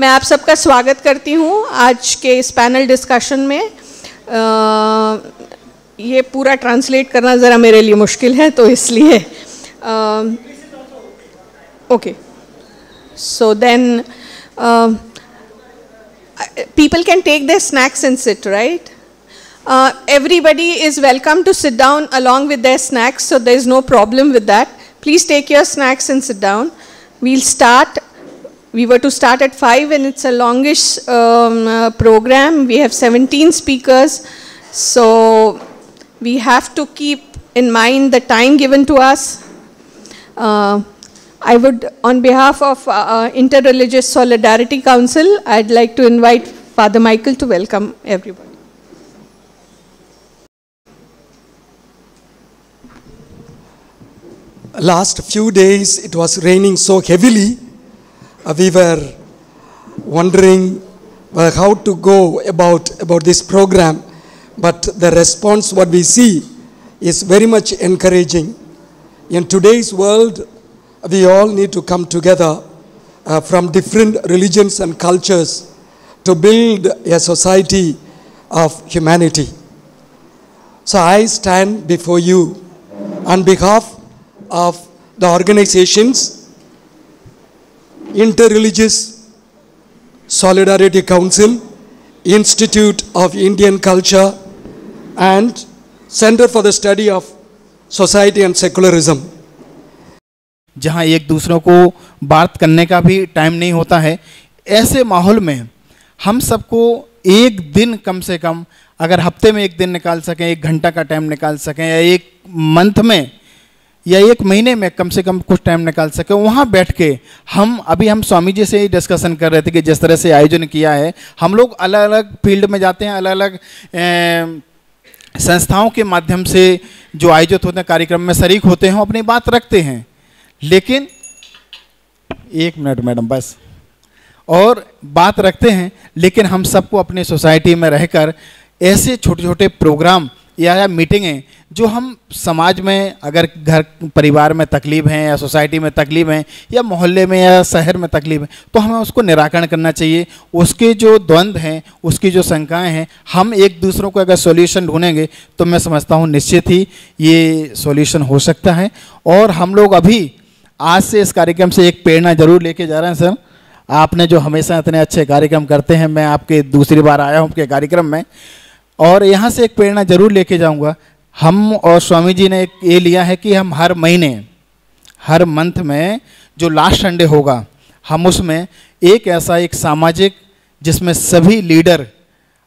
मैं आप सबका स्वागत करती हूँ आज के इस पैनल डिस्कशन में आ, ये पूरा ट्रांसलेट करना ज़रा मेरे लिए मुश्किल है तो इसलिए okay so then people can take their snacks and sit, right? Uh, everybody is welcome to sit down along with their snacks, so there's no problem with that. Please take your snacks and sit down. We'll start. We were to start at 5 and it's a longish um, uh, program. We have 17 speakers, so we have to keep in mind the time given to us. Uh, I would, on behalf of uh, Interreligious Solidarity Council, I'd like to invite Father Michael to welcome everybody. Last few days it was raining so heavily, uh, we were wondering how to go about, about this program, but the response what we see is very much encouraging. In today's world, we all need to come together uh, from different religions and cultures to build a society of humanity. So I stand before you on behalf of the organizations, Interreligious Solidarity Council, Institute of Indian Culture, and Center for the Study of Society and Secularism. जहाँ एक दूसरों को बात करने का भी time नहीं होता है ऐसे माहौल में हम सबको एक दिन कम से कम अगर हफ़्ते में एक दिन निकाल सकें एक घंटा का टाइम निकाल सकें या एक मंथ में या एक महीने में कम से कम कुछ टाइम निकाल सके। वहाँ बैठ के हम, अभी हम स्वामी जी से ही डिस्कशन कर रहे थे कि जिस तरह से आयोजन किया है, हम लोग अलग अलग फ़ील्ड में जाते हैं अलग अलग संस्थाओं के माध्यम से जो आयोजित होते हैं, कार्यक्रम में शरीक होते हैं अपनी बात रखते हैं। लेकिन, एक मिनट मैडम, बस। और बात रखते हैं, लेकिन हम सबको अपनी सोसाइटी में रहकर ऐसे छोटे छोटे प्रोग्राम या, या मीटिंगें जो हम समाज में अगर घर परिवार में तकलीफ़ हैं या सोसाइटी में तकलीफ़ हैं या मोहल्ले में या शहर में तकलीफ़ है तो हमें उसको निराकरण करना चाहिए। उसके जो द्वंद्व हैं उसकी जो शंकाएँ हैं हम एक दूसरों को अगर सॉल्यूशन ढूंढेंगे तो मैं समझता हूँ निश्चित ही ये सॉल्यूशन हो सकता है। और हम लोग अभी आज से इस कार्यक्रम से एक प्रेरणा ज़रूर लेके जा रहे हैं सर। आपने जो हमेशा इतने अच्छे कार्यक्रम करते हैं मैं आपके दूसरी बार आया हूँ आपके कार्यक्रम में और यहाँ से एक प्रेरणा ज़रूर लेके जाऊँगा। हम और स्वामी जी ने एक ये लिया है कि हम हर महीने, हर मंथ में जो लास्ट संडे होगा, हम उसमें एक ऐसा एक सामाजिक, जिसमें सभी लीडर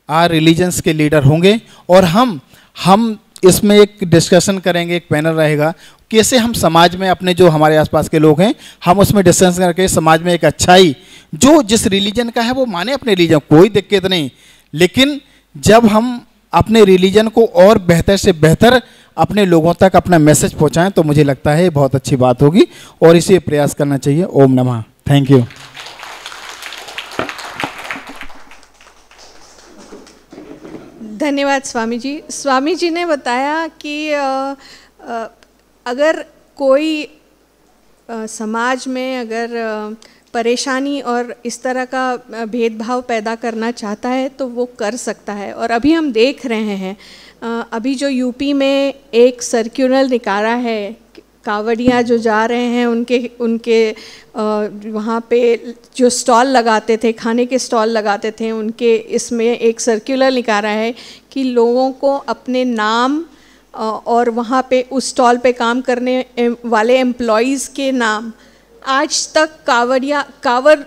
आर रिलीजन्स के लीडर होंगे और हम हम इसमें एक डिस्कशन करेंगे, एक पैनल रहेगा, कैसे हम समाज में अपने जो हमारे आसपास के लोग हैं, हम उसमें डिस्कशन करके समाज में एक अच्छाई, जो जिस रिलीजन का है वो माने अपने रिलीजन, कोई दिक्कत नहीं। लेकिन जब हम अपने रिलीजन को और बेहतर से बेहतर अपने लोगों तक अपना मैसेज पहुंचाएँ तो मुझे लगता है बहुत अच्छी बात होगी और इसे प्रयास करना चाहिए। ओम नमः। थैंक यू धन्यवाद स्वामी जी स्वामी जी ने बताया कि आ, आ, अगर कोई आ, समाज में अगर परेशानी और इस तरह का भेदभाव पैदा करना चाहता है तो वो कर सकता है। और अभी हम देख रहे हैं अभी जो यूपी में एक सर्क्यूलर निकाला है, कावड़ियाँ जो जा रहे हैं, उनके उनके वहाँ पे जो स्टॉल लगाते थे, खाने के स्टॉल लगाते थे, उनके इसमें एक सर्कुलर निकाला है कि लोगों को अपने नाम और वहाँ पे उस स्टॉल पे काम करने वाले एम्प्लॉयज़ के नाम आज तक कावड़िया कावड़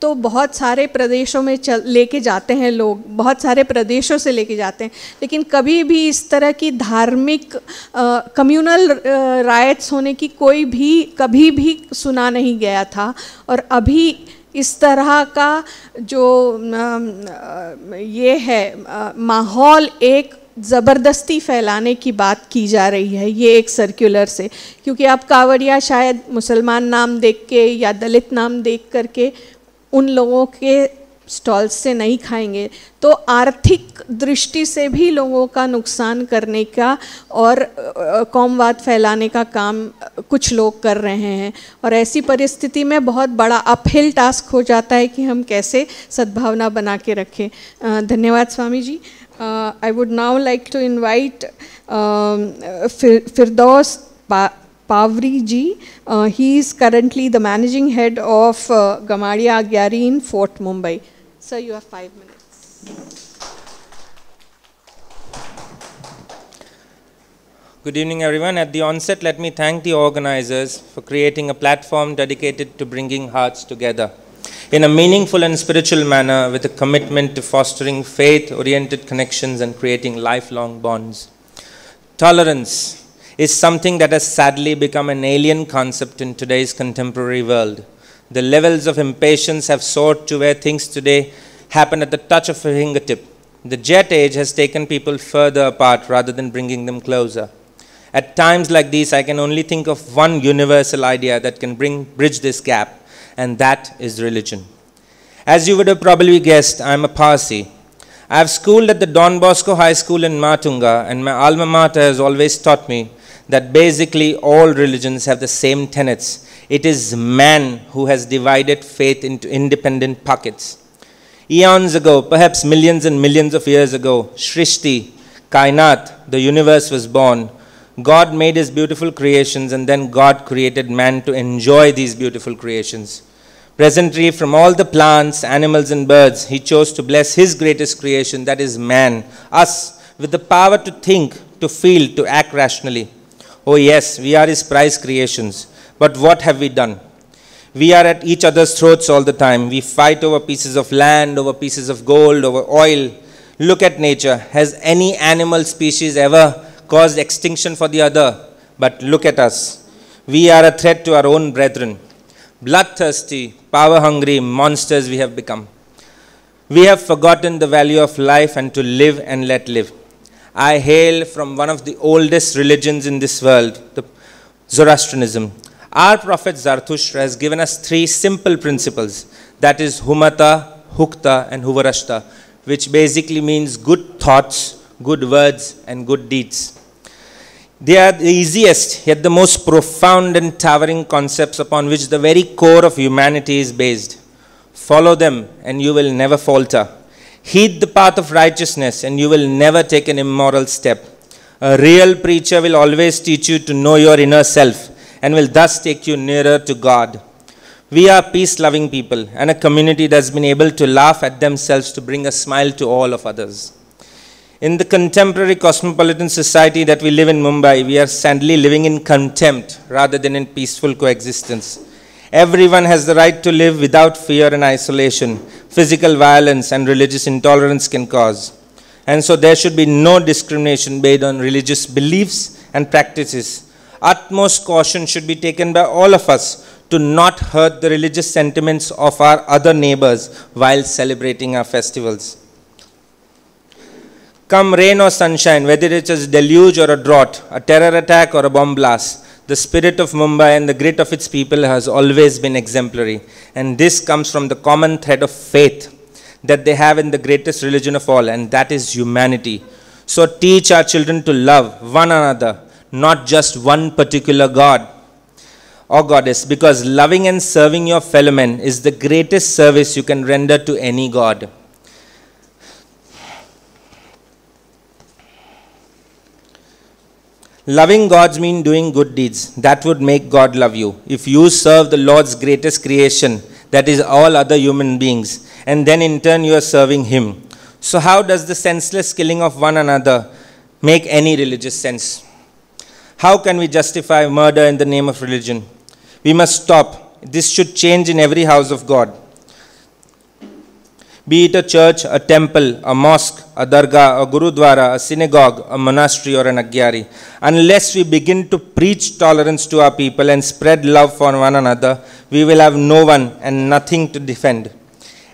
तो बहुत सारे प्रदेशों में चल लेके जाते हैं लोग बहुत सारे प्रदेशों से लेके जाते हैं लेकिन कभी भी इस तरह की धार्मिक कम्युनल राइट्स होने की कोई भी कभी भी सुना नहीं गया था और अभी इस तरह का जो आ, ये है माहौल एक ज़बरदस्ती फैलाने की बात की जा रही है, ये एक सर्कुलर से। क्योंकि आप कांवड़िया शायद मुसलमान नाम देख के या दलित नाम देख करके उन लोगों के स्टॉल्स से नहीं खाएँगे तो आर्थिक दृष्टि से भी लोगों का नुकसान करने का और कौमवाद फैलाने का काम कुछ लोग कर रहे हैं। और ऐसी परिस्थिति में बहुत बड़ा अपहिल टास्क हो जाता है कि हम कैसे सद्भावना बना के रखें। धन्यवाद Swami ji. Uh, I would now like to invite um, Fir Firdaus pa Pavri ji. Uh, he is currently the managing head of uh, Gamadia Agyari in Fort Mumbai. Sir, you have five minutes. Good evening, everyone. At the onset, let me thank the organizers for creating a platform dedicated to bringing hearts together in a meaningful and spiritual manner with a commitment to fostering faith oriented connections and creating lifelong bonds. Tolerance is something that has sadly become an alien concept in today's contemporary world. The levels of impatience have soared to where things today happen at the touch of a fingertip. The jet age has taken people further apart rather than bringing them closer. At times like these, I can only think of one universal idea that can bring, bridge this gap, and that is religion. As you would have probably guessed, I am a Parsi. I have schooled at the Don Bosco High School in Matunga, and my alma mater has always taught me that basically all religions have the same tenets. It is man who has divided faith into independent pockets. Eons ago, perhaps millions and millions of years ago, Shrishti, Kainat, the universe was born. God made his beautiful creations and then God created man to enjoy these beautiful creations. Presently, from all the plants, animals, and birds, he chose to bless his greatest creation, that is man, us, with the power to think, to feel, to act rationally. Oh, yes, we are his prized creations. But what have we done? We are at each other's throats all the time. We fight over pieces of land, over pieces of gold, over oil. Look at nature. Has any animal species ever caused extinction for the other? But look at us. We are a threat to our own brethren. Bloodthirsty, power hungry monsters we have become. We have forgotten the value of life and to live and let live. I hail from one of the oldest religions in this world, the Zoroastrianism. Our prophet Zarathustra has given us three simple principles that is Humata, Hukta, and Huvarashta, which basically means good thoughts, good words, and good deeds. They are the easiest, yet the most profound and towering concepts upon which the very core of humanity is based. Follow them, and you will never falter. Heed the path of righteousness, and you will never take an immoral step. A real preacher will always teach you to know your inner self and will thus take you nearer to God. We are peace loving people and a community that's been able to laugh at themselves to bring a smile to all of others. In the contemporary cosmopolitan society that we live in Mumbai, we are sadly living in contempt rather than in peaceful coexistence. Everyone has the right to live without fear and isolation, physical violence and religious intolerance can cause. And so there should be no discrimination based on religious beliefs and practices. Utmost caution should be taken by all of us to not hurt the religious sentiments of our other neighbors while celebrating our festivals. Come rain or sunshine, whether it is a deluge or a drought, a terror attack or a bomb blast, the spirit of Mumbai and the grit of its people has always been exemplary. And this comes from the common thread of faith that they have in the greatest religion of all, and that is humanity. So teach our children to love one another, not just one particular God or goddess, because loving and serving your fellow men is the greatest service you can render to any God. Loving God's mean doing good deeds. That would make God love you. If you serve the Lord's greatest creation, that is all other human beings, and then in turn you are serving Him. So, how does the senseless killing of one another make any religious sense? How can we justify murder in the name of religion? We must stop. This should change in every house of God. Be it a church, a temple, a mosque, a dargah, a gurudwara, a synagogue, a monastery, or an agyari. Unless we begin to preach tolerance to our people and spread love for one another, we will have no one and nothing to defend.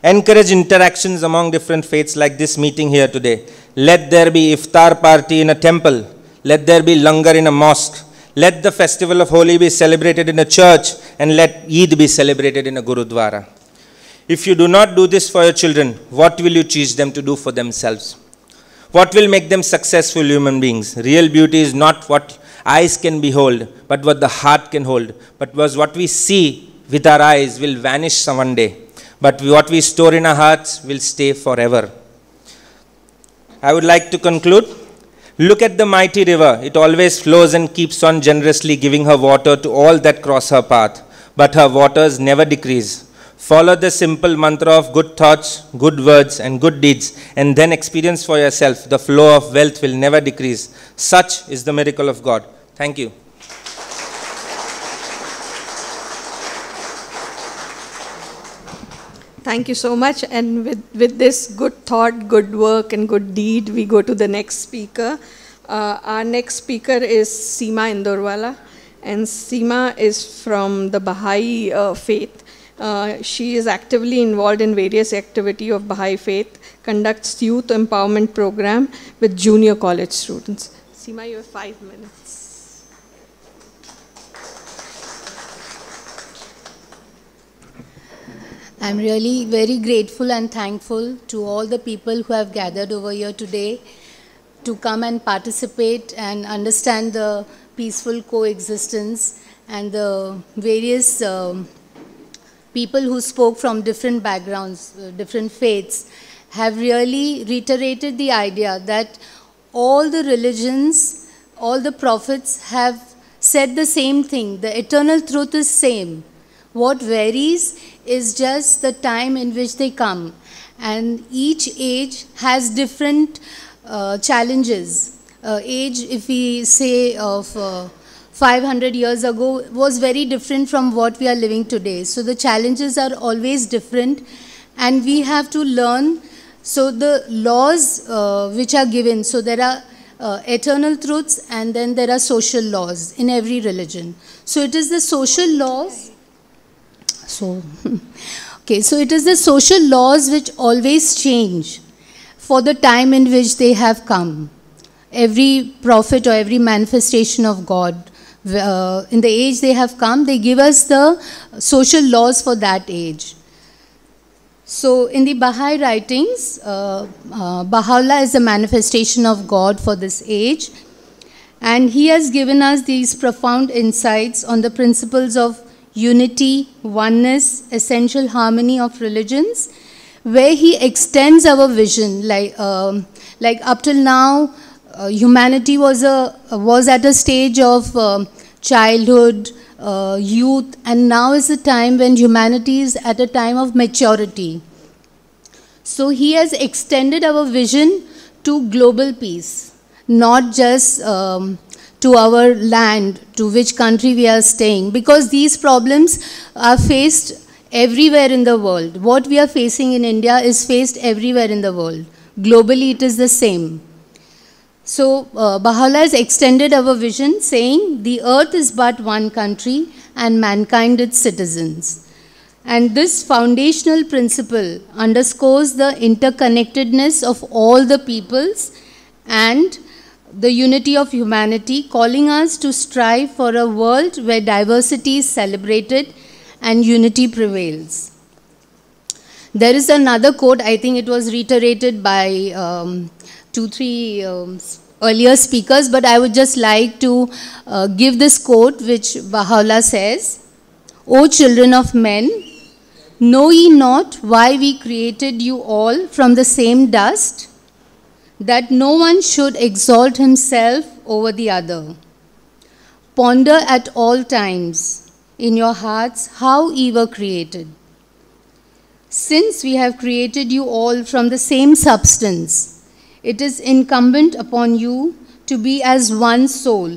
Encourage interactions among different faiths like this meeting here today. Let there be iftar party in a temple. Let there be langar in a mosque. Let the festival of Holi be celebrated in a church and let Eid be celebrated in a gurudwara. If you do not do this for your children, what will you teach them to do for themselves? What will make them successful human beings? Real beauty is not what eyes can behold, but what the heart can hold. But what we see with our eyes will vanish some one day. But what we store in our hearts will stay forever. I would like to conclude. Look at the mighty river. It always flows and keeps on generously giving her water to all that cross her path. But her waters never decrease. Follow the simple mantra of good thoughts, good words, and good deeds, and then experience for yourself the flow of wealth will never decrease. Such is the miracle of God. Thank you. Thank you so much. And with, with this good thought, good work, and good deed, we go to the next speaker. Uh, our next speaker is Seema Indorwala. And Seema is from the Baha'i uh, faith. Uh, she is actively involved in various activity of Baha'i faith, conducts youth empowerment program with junior college students. Seema, you have five minutes. I'm really very grateful and thankful to all the people who have gathered over here today to come and participate and understand the peaceful coexistence and the various um, people who spoke from different backgrounds, uh, different faiths, have really reiterated the idea that all the religions, all the prophets have said the same thing. The eternal truth is same. What varies is just the time in which they come. And each age has different uh, challenges. Uh, age, if we say of uh, 500 years ago, was very different from what we are living today. So the challenges are always different, and we have to learn. So the laws uh, which are given, so there are uh, eternal truths and then there are social laws in every religion. So it is the social laws so, okay, so it is the social laws which always change for the time in which they have come. Every prophet or every manifestation of God, uh, in the age they have come, they give us the social laws for that age. So, in the Baha'i writings, uh, uh, Baha'u'llah is a manifestation of God for this age, and he has given us these profound insights on the principles of unity, oneness, essential harmony of religions, where he extends our vision. Like, um, like up till now, uh, humanity was, a, was at a stage of um, childhood, uh, youth, and now is the time when humanity is at a time of maturity. So he has extended our vision to global peace, not just um, to our land, to which country we are staying, because these problems are faced everywhere in the world. What we are facing in India is faced everywhere in the world. Globally, it is the same. So, uh, Baha'u'llah has extended our vision, saying, The earth is but one country and mankind its citizens. And this foundational principle underscores the interconnectedness of all the peoples and the unity of humanity, calling us to strive for a world where diversity is celebrated and unity prevails. There is another quote, I think it was reiterated by um, two, three um, earlier speakers, but I would just like to uh, give this quote which Baha'u'llah says, O children of men, know ye not why we created you all from the same dust? that no one should exalt himself over the other. Ponder at all times in your hearts how ye were created. Since we have created you all from the same substance, it is incumbent upon you to be as one soul,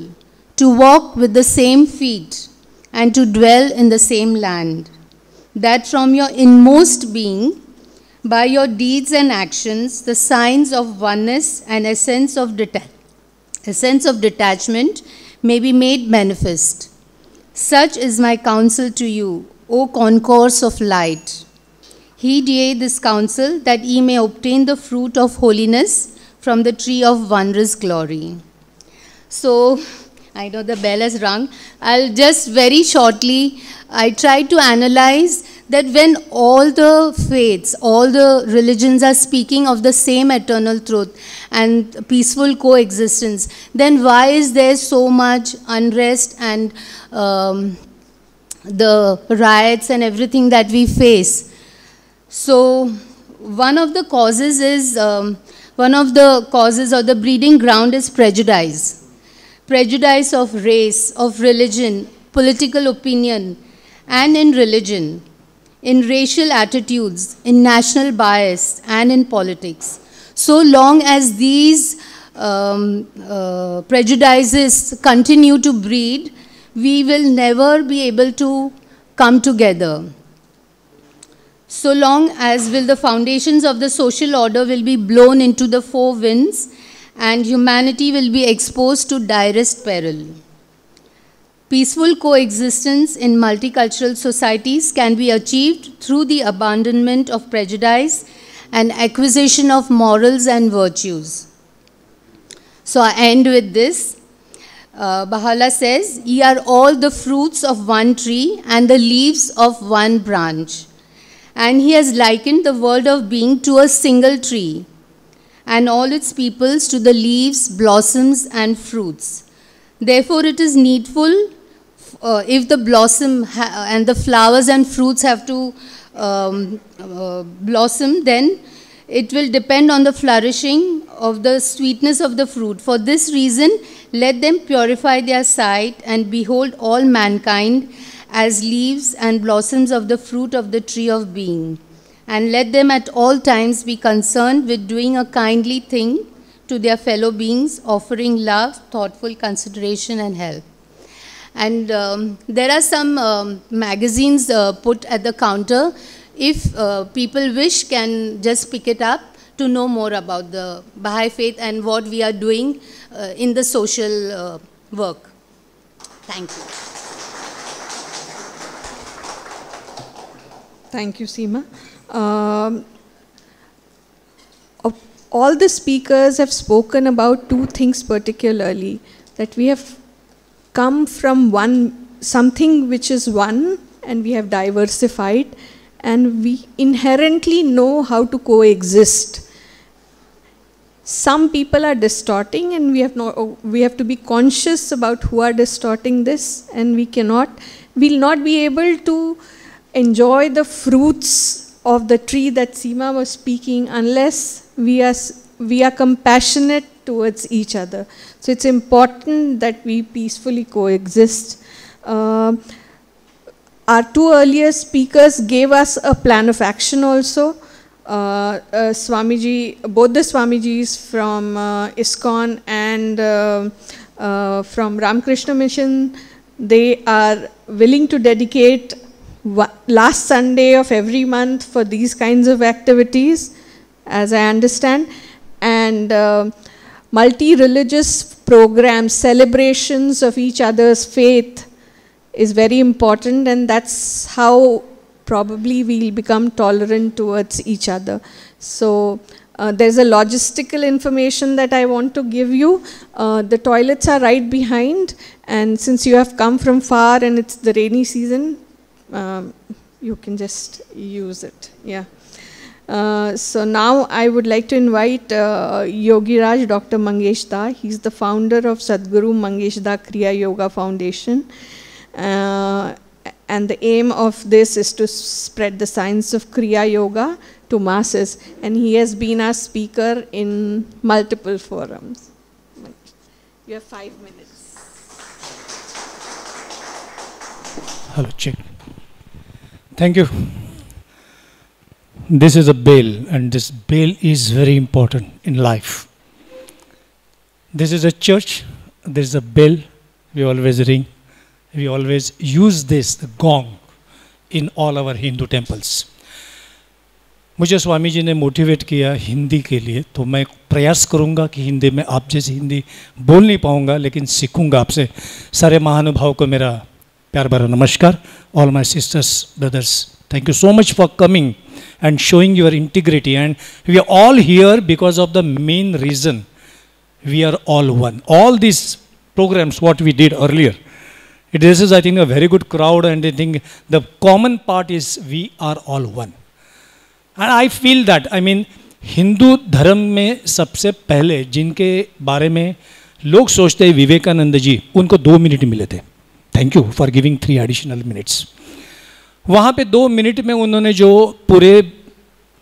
to walk with the same feet, and to dwell in the same land, that from your inmost being by your deeds and actions, the signs of oneness and a sense of, a sense of detachment may be made manifest. Such is my counsel to you, O concourse of light. Heed ye this counsel, that ye may obtain the fruit of holiness from the tree of wondrous glory. So, I know the bell has rung. I'll just very shortly, I try to analyze that when all the faiths, all the religions are speaking of the same eternal truth and peaceful coexistence, then why is there so much unrest and um, the riots and everything that we face? So, one of the causes is, um, one of the causes or the breeding ground is prejudice. Prejudice of race, of religion, political opinion, and in religion in racial attitudes, in national bias, and in politics. So long as these um, uh, prejudices continue to breed, we will never be able to come together. So long as will the foundations of the social order will be blown into the four winds and humanity will be exposed to direst peril. Peaceful coexistence in multicultural societies can be achieved through the abandonment of prejudice and acquisition of morals and virtues. So I end with this. Uh, Baha'u'llah says, Ye are all the fruits of one tree and the leaves of one branch. And he has likened the world of being to a single tree, and all its peoples to the leaves, blossoms, and fruits. Therefore, it is needful uh, if the blossom and the flowers and fruits have to um, uh, blossom, then it will depend on the flourishing of the sweetness of the fruit. For this reason, let them purify their sight and behold all mankind as leaves and blossoms of the fruit of the tree of being. And let them at all times be concerned with doing a kindly thing to their fellow beings, offering love, thoughtful consideration, and help. And um, there are some um, magazines uh, put at the counter. If uh, people wish, can just pick it up to know more about the Baha'i faith and what we are doing uh, in the social uh, work. Thank you. Thank you, Seema. Um, all the speakers have spoken about two things particularly that we have come from one, something which is one, and we have diversified, and we inherently know how to coexist. Some people are distorting, and we have, no, we have to be conscious about who are distorting this, and we cannot, we'll not be able to enjoy the fruits of the tree that Seema was speaking unless we are, we are compassionate towards each other. So it's important that we peacefully coexist. Uh, our two earlier speakers gave us a plan of action also. Uh, uh, Swamiji, both the Swamijis from uh, ISKCON and uh, uh, from Ramakrishna Mission, they are willing to dedicate last Sunday of every month for these kinds of activities, as I understand. And uh, multi-religious programs, celebrations of each other's faith is very important and that's how probably we'll become tolerant towards each other. So uh, there's a logistical information that I want to give you. Uh, the toilets are right behind and since you have come from far and it's the rainy season, um, you can just use it. Yeah. Uh, so now I would like to invite uh, Yogi Raj Dr. Mangesh Da. He's the founder of Sadhguru Mangesh Da Kriya Yoga Foundation. Uh, and the aim of this is to spread the science of Kriya Yoga to masses. And he has been our speaker in multiple forums. You have five minutes. Hello, check. Thank you this is a bell and this bell is very important in life this is a church this is a bell we always ring we always use this gong in all our Hindu temples मुझे स्वामी जी ने motivate किया हिंदी के लिए तो मैं प्रयास करूँगा कि हिंदी में आप जैसे हिंदी बोल नहीं पाऊँगा, लेकिन सीखूँगा आपसे। सारे महानुभाव को मेरा प्यार भर नमस्कार all my sisters brothers thank you so much for coming and showing your integrity and we are all here because of the main reason we are all one all this programs what we did earlier it this is I think a very good crowd and I think the common part is we are all one and I feel that I mean Hindu धर्म में सबसे पहले जिनके बारे में लोग सोचते हैं विवेकानंद जी, उनको दो मिनट मिले थे। Thank you for giving three additional minutes वहाँ पे दो मिनट में उन्होंने जो पूरे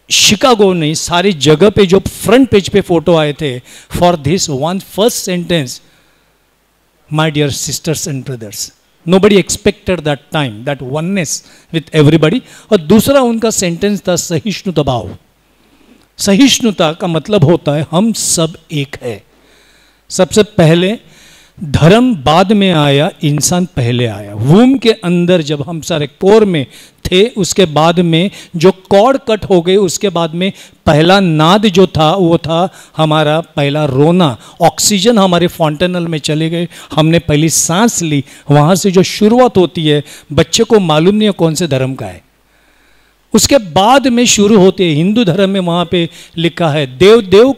शिकागो नहीं, सारी जगह पे जो फ्रंट पेज पे फ़ोटो आए थे for this one first sentence my dear sisters and brothers nobody expected that time that oneness with everybody और दूसरा उनका सेंटेंस था, सहिष्णुता भाव। सहिष्णुता का मतलब होता है, हम सब एक है। सबसे पहले धर्म बाद में आया, इंसान पहले आया। वूम के अंदर जब हम सारे कोर में थे, उसके बाद में जो कॉर्ड कट हो गए, उसके बाद में पहला नाद जो था, वो था हमारा पहला रोना। ऑक्सीजन हमारे फॉन्टेनल में चले गए, हमने पहली सांस ली। वहाँ से जो शुरुआत होती है, बच्चे को मालूम नहीं है कौन से धर्म का है। उसके बाद में शुरू होते हिंदू धर्म में वहाँ पे लिखा है, देव देव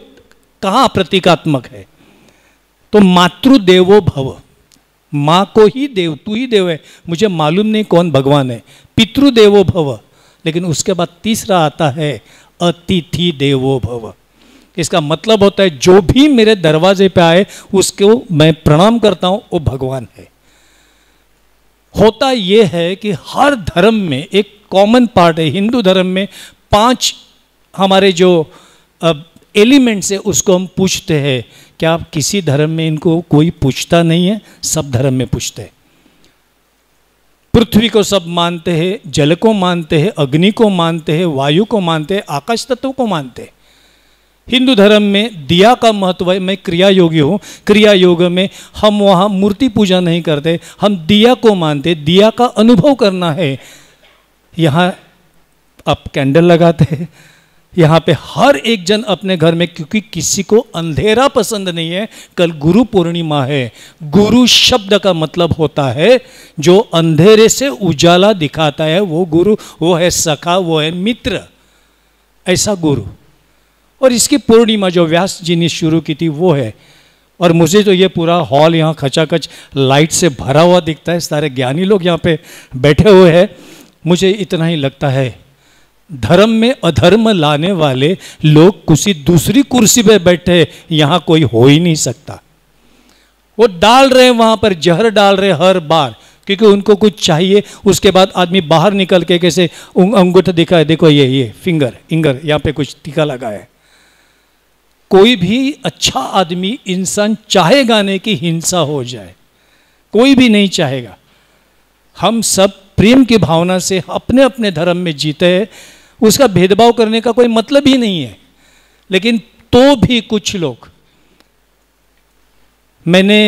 कहाँ प्रतीकात्मक है? तो मातृदेवो भव। माँ को ही देव, तू ही देव है। मुझे मालूम नहीं कौन भगवान है। पितृदेवो भव। लेकिन उसके बाद तीसरा आता है, अतिथि देवो भव। इसका मतलब होता है, जो भी मेरे दरवाजे पे आए, उसको मैं प्रणाम करता हूँ, वो भगवान है। होता यह है कि हर धर्म में एक कॉमन पार्ट है। हिंदू धर्म में पाँच हमारे जो एलिमेंट्स से उसको हम पूछते हैं, क्या आप किसी धर्म में इनको कोई पूछता नहीं है? सब धर्म में पूछते हैं। पृथ्वी को सब मानते हैं, जल को मानते हैं, अग्नि को मानते हैं, वायु को मानते हैं, आकाश तत्व को मानते हैं। हिंदू धर्म में दिया का महत्व है, मैं क्रिया योगी हूँ क्रिया योग में हम वहाँ मूर्ति पूजा नहीं करते, हम दिया को मानते, दिया का अनुभव करना है। यहाँ आप कैंडल लगाते हैं यहाँ पे हर एक जन अपने घर में, क्योंकि किसी को अंधेरा पसंद नहीं है, कल गुरु पूर्णिमा है। गुरु शब्द का मतलब होता है, जो अंधेरे से उजाला दिखाता है, वो गुरु, वो है सखा, वो है मित्र। ऐसा गुरु। और इसकी पूर्णिमा जो व्यास जी ने शुरू की थी, वो है। और मुझे तो ये पूरा हॉल यहाँ खचाखच लाइट से भरा हुआ दिखता है, सारे ज्ञानी लोग यहाँ पे बैठे हुए हैं। मुझे इतना ही लगता है। धर्म में अधर्म लाने वाले लोग किसी दूसरी कुर्सी पे बैठे यहाँ कोई हो ही नहीं सकता। वो डाल रहे वहाँ पर जहर डाल रहे हर बार, क्योंकि उनको कुछ चाहिए। उसके बाद आदमी बाहर निकल के कैसे अंगूठा दिखाए, देखो ये ये, फिंगर, इंगर, यहाँ पे कुछ टीका लगा है। कोई भी अच्छा आदमी, इंसान चाहेगा नहीं कि हिंसा हो जाए। कोई भी नहीं चाहेगा। हम सब प्रेम की भावना से अपने अपने धर्म में जीते हैं। उसका भेदभाव करने का कोई मतलब ही नहीं है। लेकिन तो भी कुछ लोग, मैंने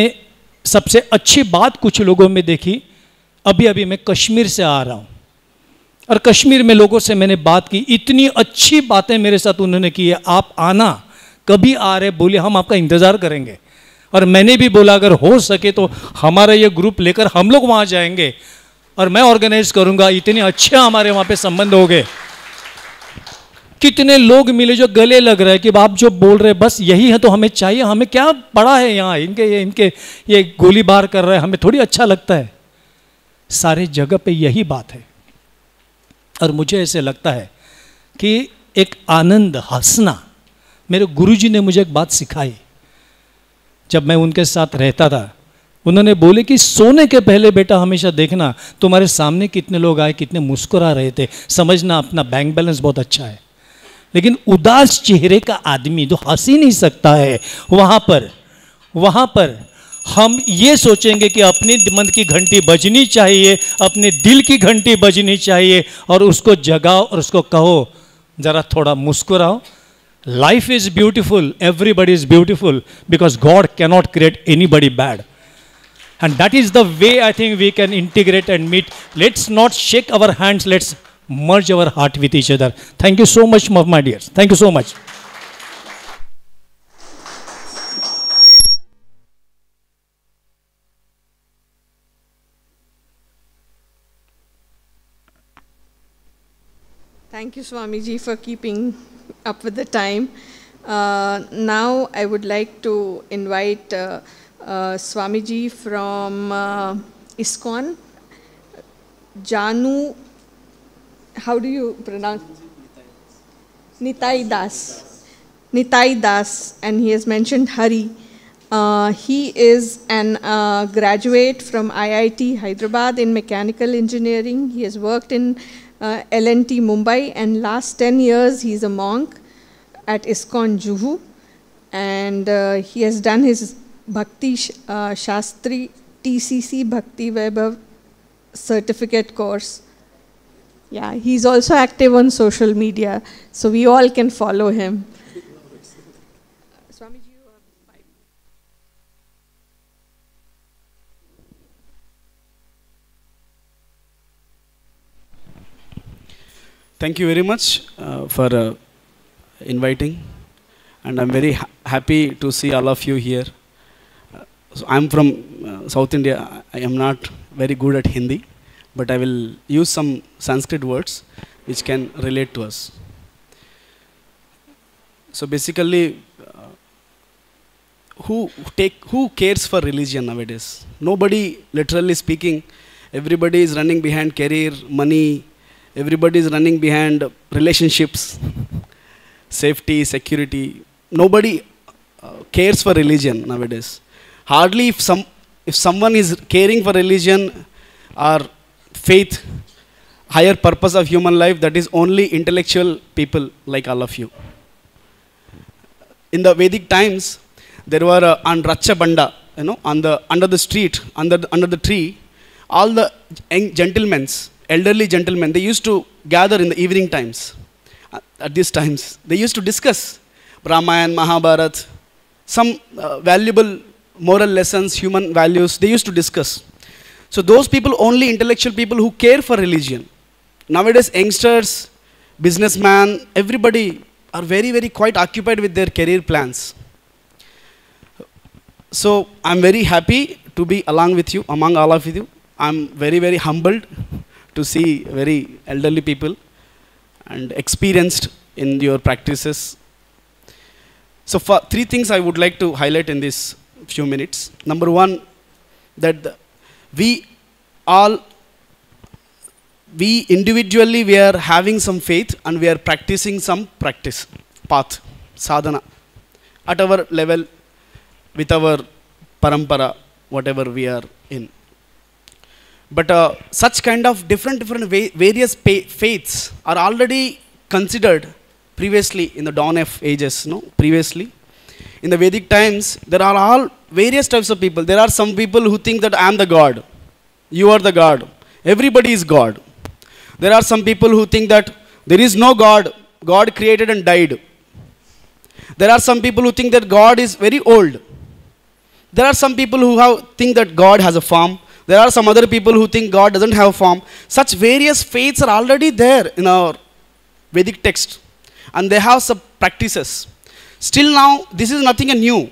सबसे अच्छी बात कुछ लोगों में देखी अभी अभी मैं कश्मीर से आ रहा हूँ। और कश्मीर में लोगों से मैंने बात की, इतनी अच्छी बातें मेरे साथ उन्होंने की है, आप आना, कभी आ रहे बोले हम आपका इंतज़ार करेंगे। और मैंने भी बोला, अगर हो सके तो हमारा ये ग्रुप लेकर हम लोग वहाँ जाएँगे। और मैं ऑर्गेनाइज करूँगा, इतने अच्छे हमारे वहाँ पे संबंध हो गए। कितने लोग मिले जो गले लग रहे हैं कि आप जो बोल रहे हैं, बस यही है तो हमें चाहिए, हमें क्या पड़ा है यहाँ? इनके ये इनके, ये गोली बार कर रहे हैं, हमें थोड़ी अच्छा लगता है। सारे जगह पे यही बात है। और मुझे ऐसे लगता है कि एक आनंद हंसना, मेरे गुरुजी ने मुझे एक बात सिखाई। जब मैं उनके साथ रहता था, उन्होंने बोले कि सोने के पहले बेटा हमेशा देखना, तुम्हारे सामने कितने लोग आए, कितने मुस्कुरा रहे थे, समझना अपना बैंक बैलेंस बहुत अच्छा है। लेकिन उदास चेहरे का आदमी जो हंस नहीं सकता है वहाँ पर वहाँ पर हम ये सोचेंगे कि अपने मन की घंटी बजनी चाहिए अपने दिल की घंटी बजनी चाहिए और उसको जगाओ और उसको कहो ज़रा थोड़ा मुस्कुराओ life is beautiful everybody is beautiful because God cannot create anybody bad And that is the way I think we can integrate and meet. Let's not shake our hands, let's merge our heart with each other. Thank you so much, my dears. Thank you so much. Thank you, Swamiji, for keeping up with the time. Uh, now I would like to invite uh, uh, Swamiji from uh, ISKCON, Janu, how do you pronounce? Nitai Das. Nitai Das, and he has mentioned Hari. Uh, he is an uh, graduate from IIT Hyderabad in mechanical engineering. He has worked in uh, L&T Mumbai, and last 10 years he's a monk at ISKCON Juhu, and uh, he has done his Bhakti uh, Shastri TCC Bhakti Vaibhav certificate course. Yeah, he's also active on social media, so we all can follow him. Swamiji, you have five. Thank you very much uh, for uh, inviting, and I'm very ha- happy to see all of you here. Uh, so I'm from uh, South India. I am not very good at Hindi, but I will use some Sanskrit words which can relate to us. So basically, uh, who take who cares for religion nowadays? Nobody, literally speaking, everybody is running behind career, money, everybody is running behind relationships, safety, security. Nobody uh, cares for religion nowadays. Hardly if some if someone is caring for religion or faith, higher purpose of human life, that is only intellectual people like all of you. In the Vedic times, there were uh, on Racha Banda, you know, on the under the street, under the, under the tree, all the gentlemen, elderly gentlemen, they used to gather in the evening times. At these times, they used to discuss Ramayana, Mahabharat, some uh, valuable moral lessons, human values. They used to discuss. So those people, only intellectual people who care for religion. Nowadays, youngsters, businessmen, everybody are very, very quite occupied with their career plans. So I'm very happy to be along with you, among all of you. I'm very, very humbled to see very elderly people and experienced in your practices. So for three things I would like to highlight in these few minutes. Number one, that we all we individually we are having some faith and we are practicing some practice path sadhana at our level with our parampara whatever we are in. But uh, such kind of different different va- various faiths are already considered previously in the dawn of ages no? Previously in the vedic times there are all various types of people. There are some people who think that i am the god. You are the god. Everybody is god. There are some people who think that there is no god. God created and died. There are some people who think that god is very old. There are some people who have think that god has a form there are some other people who think god doesn't have a form such various faiths are already there in our vedic text. And they have some practices. Still now this is nothing new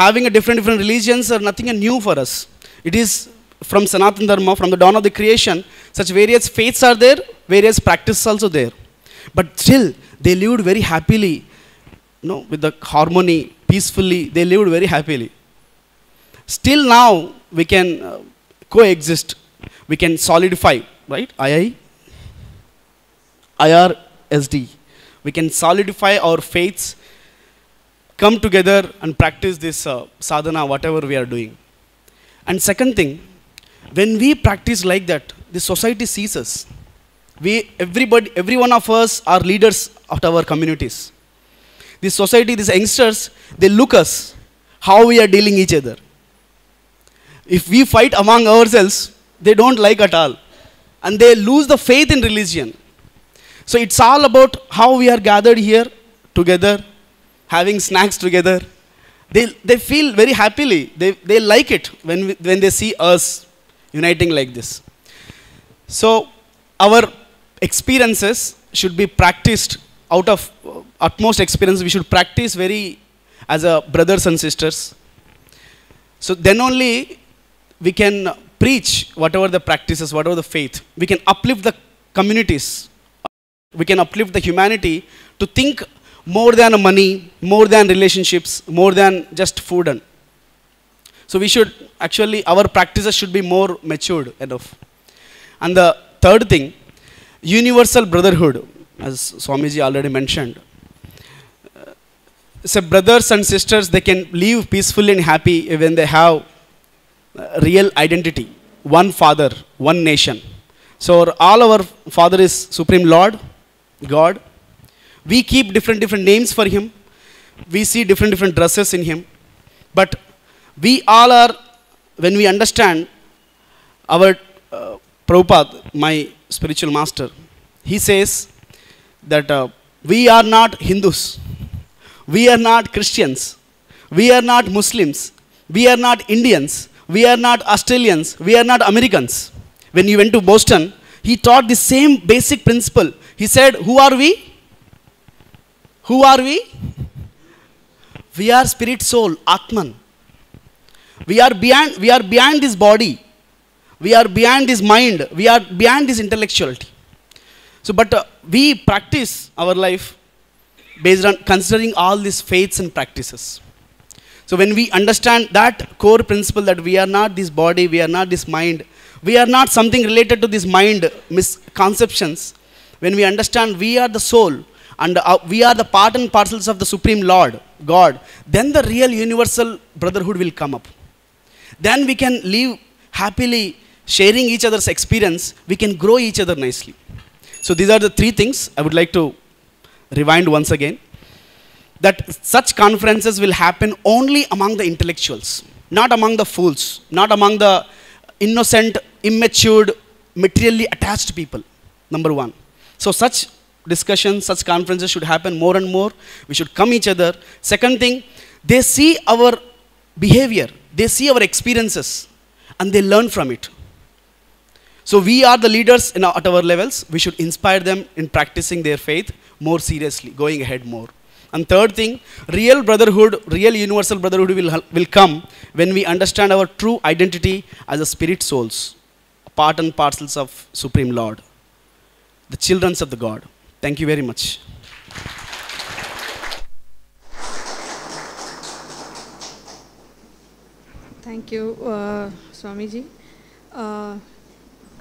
having a different different religions are nothing new for us. It is from sanatana dharma from the dawn of the creation such various faiths are there various practices also there. But still they lived very happily you know, with the harmony peacefully they lived very happily. Still now we can uh, coexist we can solidify right? Ii IRSC we can solidify our faiths come together and practice this uh, sadhana whatever we are doing. And second thing when we practice like that the society sees us. We everybody every one of us are leaders of our communities. This society these youngsters they look us how we are dealing each other. If we fight among ourselves they don't like at all. And they lose the faith in religion. So it's all about how we are gathered here together having snacks together they, they feel very happily. They, they like it when, we, when they see us uniting like this. So our experiences should be practiced out of uh, utmost experience. We should practice very as a brothers and sisters. So then only we can preach whatever the practices whatever the faith. We can uplift the communities. We can uplift the humanity to think more than money more than relationships more than just food and So we should actually, our practices should be more matured enough. And the third thing, universal brotherhood, as Swamiji already mentioned. Uh, So brothers and sisters, they can live peacefully and happy when they have uh, real identity. One father, one nation. So all our father is Supreme Lord, God. We keep different different names for him. We see different different dresses in him. But we all are, when we understand our uh, Prabhupada, my spiritual master, he says that uh, we are not Hindus, we are not Christians, we are not Muslims, we are not Indians, we are not Australians, we are not Americans. When he went to Boston, he taught the same basic principle. He said, Who are we? Who are we? We are spirit soul, Atman. We are beyond, we are beyond this body. We are beyond this mind. We are beyond this intellectuality. So, but uh, we practice our life based on considering all these faiths and practices. So, when we understand that core principle that we are not this body, we are not this mind, we are not something related to this mind misconceptions, when we understand we are the soul and uh, we are the part and parcels of the Supreme Lord, God, then the real universal brotherhood will come up. Then we can live happily sharing each other's experience, we can grow each other nicely. So these are the three things I would like to rewind once again. That such conferences will happen only among the intellectuals, not among the fools, not among the innocent, immature, materially attached people. Number one. So such discussions, such conferences should happen more and more. We should come each other. Second thing, they see our behavior, they see our experiences, and they learn from it. So we are the leaders our, at our levels. We should inspire them in practicing their faith more seriously, going ahead more. And third thing, real brotherhood, real universal brotherhood will, will come when we understand our true identity as a spirit souls, part and parcels of Supreme Lord, the children of the God. Thank you very much. Thank you, uh, Swamiji. Uh,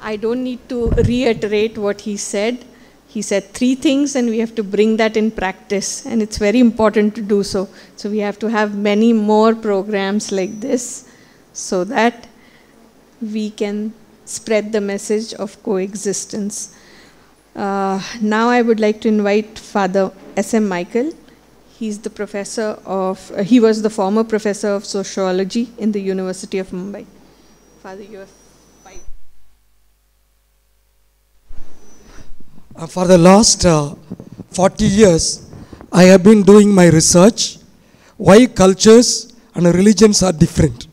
I don't need to reiterate what he said. He said three things, and we have to bring that in practice, and it's very important to do so. So, we have to have many more programs like this so that we can spread the message of coexistence. Uh, now, I would like to invite Father S.M. Michael. He's the professor of, uh, he was the former professor of sociology in the University of Mumbai. Father, you have. Uh, for the last uh, 40 years, I have been doing my research why cultures and religions are different.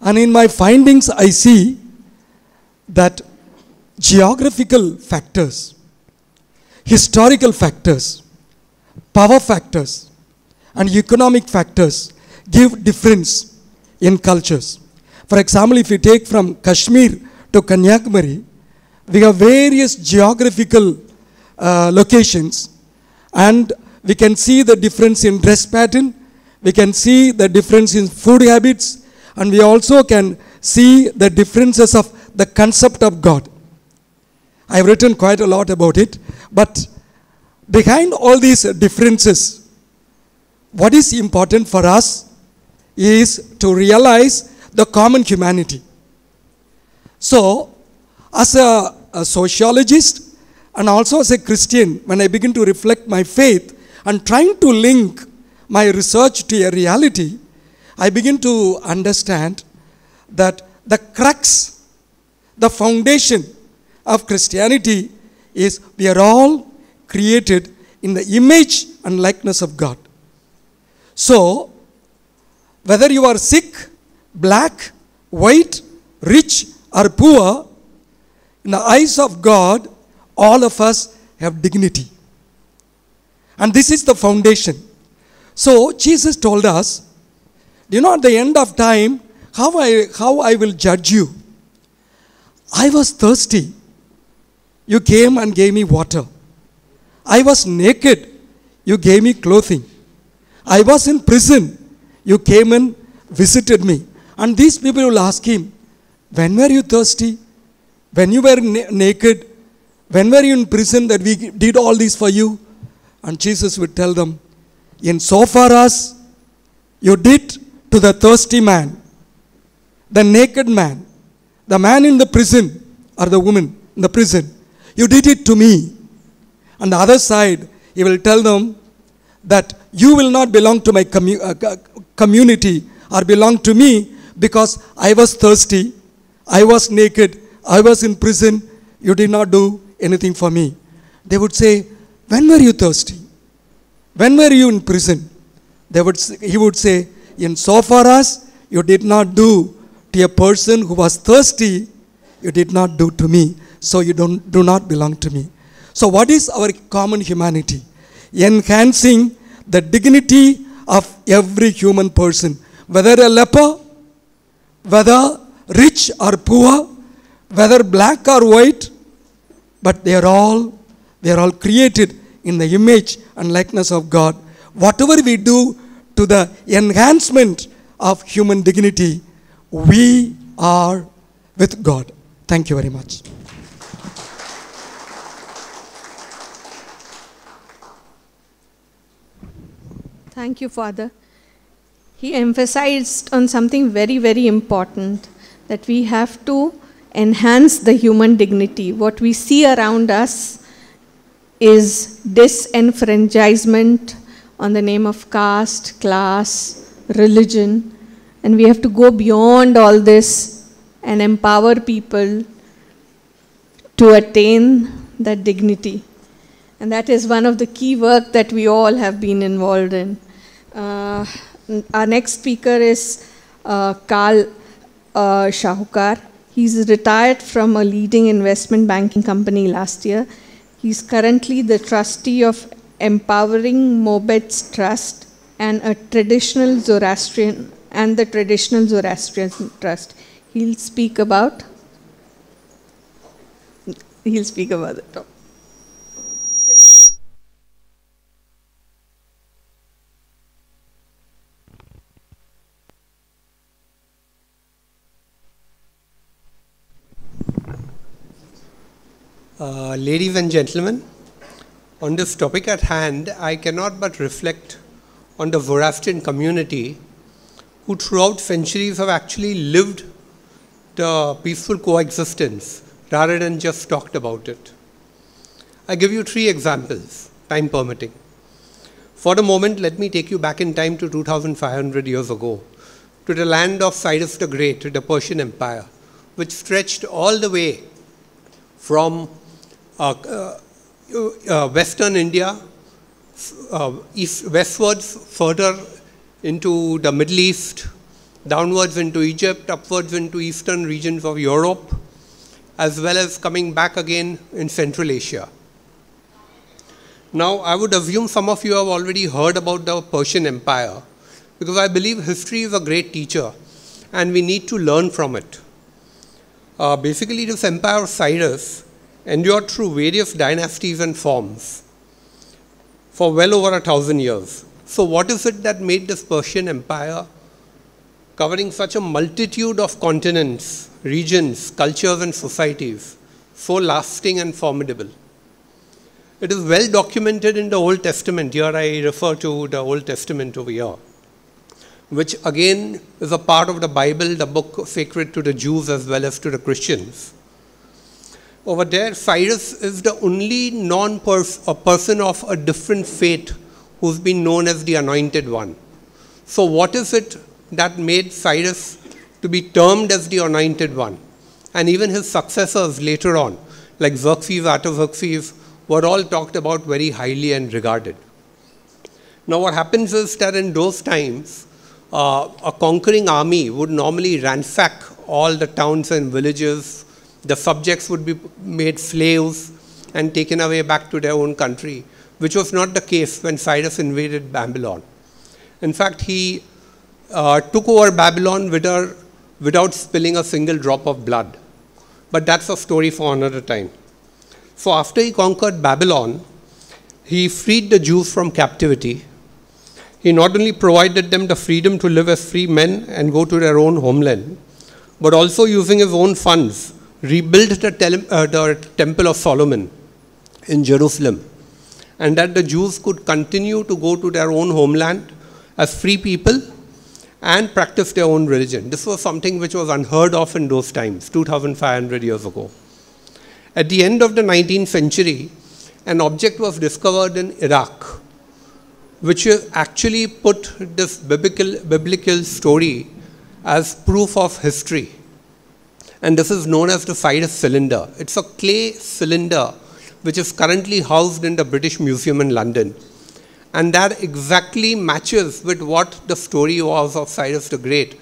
And in my findings, I see that geographical factors, historical factors, power factors, and economic factors give difference in cultures. For example, if you take from Kashmir to Kanyakumari, we have various geographical uh, locations and we can see the difference in dress pattern, we can see the difference in food habits, and we also can see the differences of the concept of God. I have written quite a lot about it, but behind all these differences, what is important for us is to realize the common humanity. So, as a, a sociologist and also as a Christian, when I begin to reflect my faith and trying to link my research to a reality, I begin to understand that the crux, the foundation of Christianity is we are all created in the image and likeness of God. So, whether you are sick, black, white, rich, or poor, in the eyes of God, all of us have dignity. And this is the foundation. So, Jesus told us, you know, at the end of time, how I, how I will judge you. I was thirsty. You came and gave me water. I was naked. You gave me clothing. I was in prison. You came and visited me. And these people will ask him, When were you thirsty? When you were na- naked? When were you in prison that we did all this for you? And Jesus would tell them, In so far as you did to the thirsty man, the naked man, the man in the prison, or the woman in the prison, you did it to me. On the other side, he will tell them that you will not belong to my commu- uh, community or belong to me because I was thirsty, I was naked, I was in prison, you did not do anything for me. They would say, When were you thirsty? When were you in prison? They would, he would say, In so far as you did not do to a person who was thirsty, you did not do to me. So you don't, do not belong to me. So, what is our common humanity? Enhancing the dignity of every human person, whether a leper, whether rich or poor, whether black or white, but they are all they are all created in the image and likeness of God. Whatever we do to the enhancement of human dignity, we are with God. Thank you very much. Thank you, Father. He emphasized on something very, very important that we have to enhance the human dignity. What we see around us is disenfranchisement on the name of caste, class, religion, and we have to go beyond all this and empower people to attain that dignity. And that is one of the key work that we all have been involved in. Uh, our next speaker is uh, Karl uh, Shahukar. He's retired from a leading investment banking company last year. He's currently the trustee of Empowering Mobeds Trust and a traditional Zoroastrian and the traditional Zoroastrian trust. He'll speak about. He'll speak about the topic. Uh, ladies and gentlemen, on this topic at hand, I cannot but reflect on the Zoroastrian community who, throughout centuries, have actually lived the peaceful coexistence rather than just talked about it. I give you three examples, time permitting. For the moment, let me take you back in time to 2,500 years ago, to the land of Cyrus the Great, the Persian Empire, which stretched all the way from western India, uh, east, westwards further into the Middle East, downwards into Egypt, upwards into eastern regions of Europe, as well as coming back again in Central Asia. Now, I would assume some of you have already heard about the Persian Empire, because I believe history is a great teacher and we need to learn from it. Uh, basically, this empire of Cyrus endured through various dynasties and forms for well over a thousand years. So, what is it that made this Persian Empire, covering such a multitude of continents, regions, cultures, and societies, so lasting and formidable? It is well documented in the Old Testament. Here I refer to the Old Testament over here, which again is a part of the Bible, the book sacred to the Jews as well as to the Christians. Over there, Cyrus is the only non person of a different faith who's been known as the Anointed One. So, what is it that made Cyrus to be termed as the Anointed One? And even his successors later on, like Xerxes, Artaxerxes, were all talked about very highly and regarded. Now, what happens is that in those times, uh, a conquering army would normally ransack all the towns and villages. The subjects would be made slaves and taken away back to their own country, which was not the case when Cyrus invaded Babylon. In fact, he uh, took over Babylon without, without spilling a single drop of blood. But that's a story for another time. So, after he conquered Babylon, he freed the Jews from captivity. He not only provided them the freedom to live as free men and go to their own homeland, but also using his own funds, rebuilt the, uh, the Temple of Solomon in Jerusalem, and that the Jews could continue to go to their own homeland as free people and practice their own religion. This was something which was unheard of in those times, 2,500 years ago. At the end of the 19th century, an object was discovered in Iraq, which actually put this biblical, biblical story as proof of history. And this is known as the Cyrus cylinder. It's a clay cylinder which is currently housed in the British Museum in London. And that exactly matches with what the story was of Cyrus the Great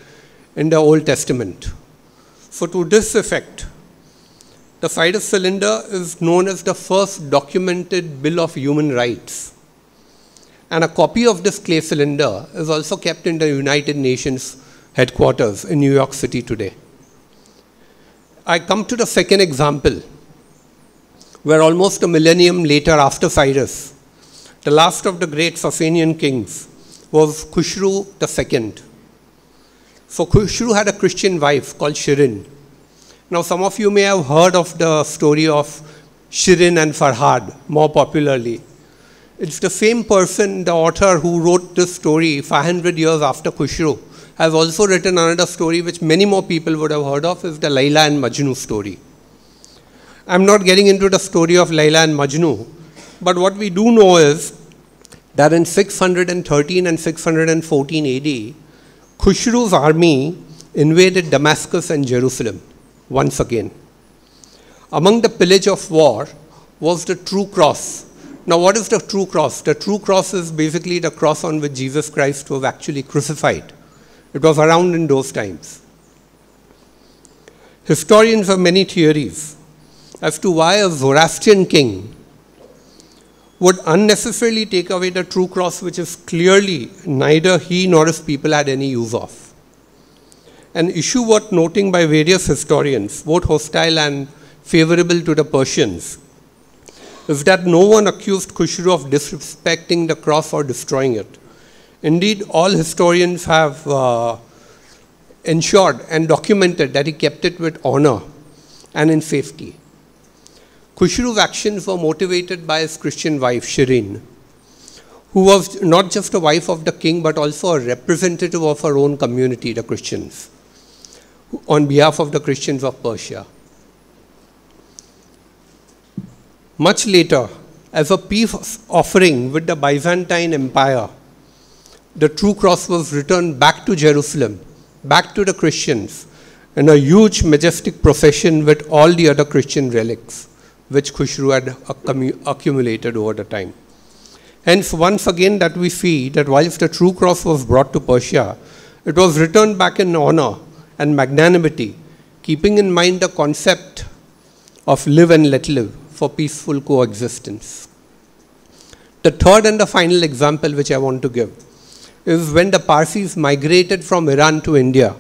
in the Old Testament. So, to this effect, the Cyrus cylinder is known as the first documented Bill of Human Rights. And a copy of this clay cylinder is also kept in the United Nations headquarters in New York City today. I come to the second example, where almost a millennium later after Cyrus, the last of the great Sasanian kings was Khusru II. So Khusru had a Christian wife called Shirin. Now some of you may have heard of the story of Shirin and Farhad more popularly. It's the same person, the author who wrote this story 500 years after Khusru, has also written another story which many more people would have heard of, is the Laila and Majnu story. I'm not getting into the story of Laila and Majnu, but what we do know is that in 613 and 614 AD, Khushru's army invaded Damascus and Jerusalem once again. Among the pillage of war was the true cross. Now, what is the true cross? The true cross is basically the cross on which Jesus Christ was actually crucified. It was around in those times. Historians have many theories as to why a Zoroastrian king would unnecessarily take away the true cross, which is clearly neither he nor his people had any use of. An issue worth noting by various historians, both hostile and favorable to the Persians, is that no one accused Khusru of disrespecting the cross or destroying it. Indeed, all historians have uh, ensured and documented that he kept it with honor and in safety. Khushru's actions were motivated by his Christian wife, Shirin, who was not just a wife of the king but also a representative of her own community, the Christians, on behalf of the Christians of Persia. Much later, as a peace offering with the Byzantine Empire, the true cross was returned back to Jerusalem, back to the Christians, in a huge, majestic procession with all the other Christian relics which Khushru had accumulated over the time. Hence, once again, that we see that whilst the true cross was brought to Persia, it was returned back in honor and magnanimity, keeping in mind the concept of live and let live for peaceful coexistence. The third and the final example which I want to give is when the Parsis migrated from Iran to India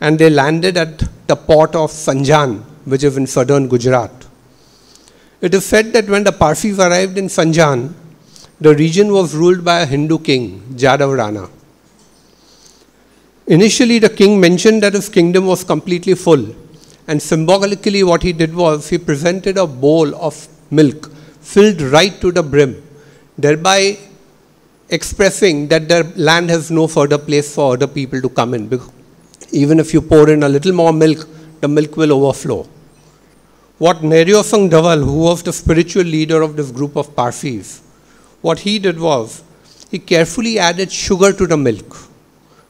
and they landed at the port of Sanjan, which is in southern Gujarat. It is said that when the Parsis arrived in Sanjan, the region was ruled by a Hindu king, Jadav Rana. Initially, the king mentioned that his kingdom was completely full, and symbolically, what he did was he presented a bowl of milk filled right to the brim, thereby expressing that the land has no further place for other people to come in. Even if you pour in a little more milk, the milk will overflow what Neryosang Daval, who was the spiritual leader of this group of Parsis, what he did was he carefully added sugar to the milk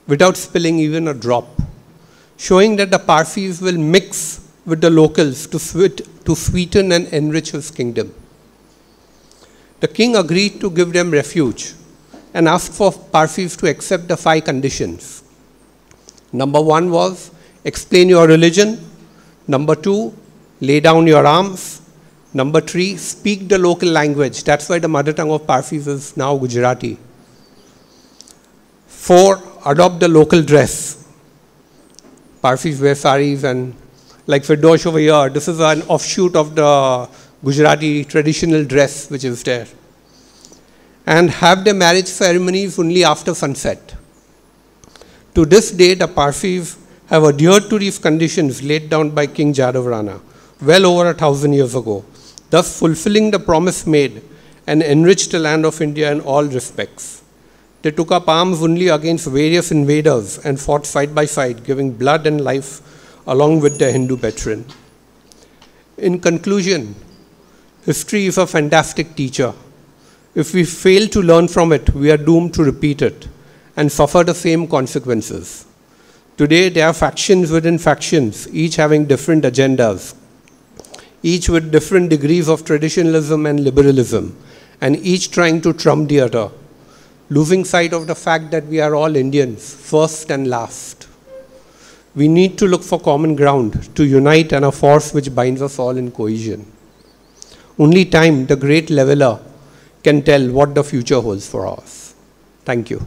without spilling even a drop, showing that the Parsis will mix with the locals to, sweet, to sweeten and enrich his kingdom. The king agreed to give them refuge and asked for Parsis to accept the five conditions. Number one was explain your religion. Number two, lay down your arms. Number three, speak the local language. That's why the mother tongue of Parsis is now Gujarati. Four, adopt the local dress. Parsis wear saris and like Firdosh over here, this is an offshoot of the Gujarati traditional dress which is there. And have their marriage ceremonies only after sunset. To this day, the Parsis have adhered to these conditions laid down by King Jadavrana well over a thousand years ago, thus fulfilling the promise made and enriched the land of India in all respects. They took up arms only against various invaders and fought side by side, giving blood and life along with their Hindu veteran. In conclusion, history is a fantastic teacher. If we fail to learn from it, we are doomed to repeat it and suffer the same consequences. Today, there are factions within factions, each having different agendas, each with different degrees of traditionalism and liberalism, and each trying to trump the other, losing sight of the fact that we are all Indians, first and last. We need to look for common ground to unite and a force which binds us all in cohesion. Only time, the great leveler, can tell what the future holds for us. Thank you.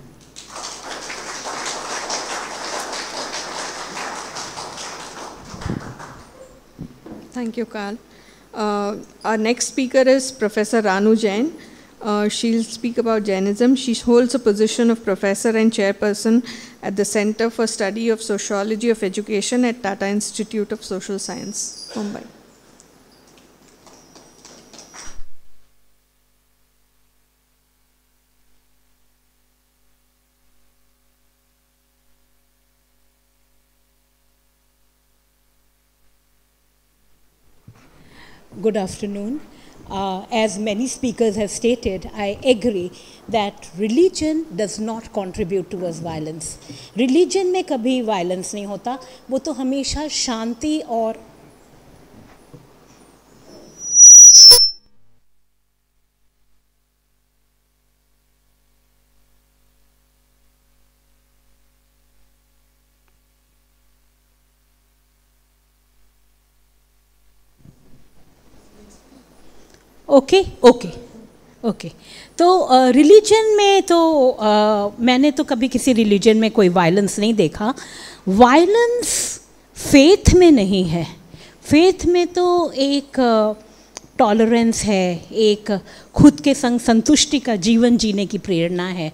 Thank you, Carl. Uh, our next speaker is Professor Ranu Jain. Uh, she'll speak about Jainism. She holds a position of professor and chairperson at the Center for Study of Sociology of Education at Tata Institute of Social Science, Mumbai. Good afternoon. Uh, as many speakers have stated, I agree that religion does not contribute towards violence. Religion में कभी violence नहीं होता वो तो हमेशा शांति और okay okay okay तो रिलीजन में तो uh, मैंने तो कभी किसी रिलीजन में कोई वायलेंस नहीं देखा। वायलेंस फेथ में नहीं है। फेथ में तो एक टॉलरेंस uh, है एक खुद के संग संतुष्टि का जीवन जीने की प्रेरणा है।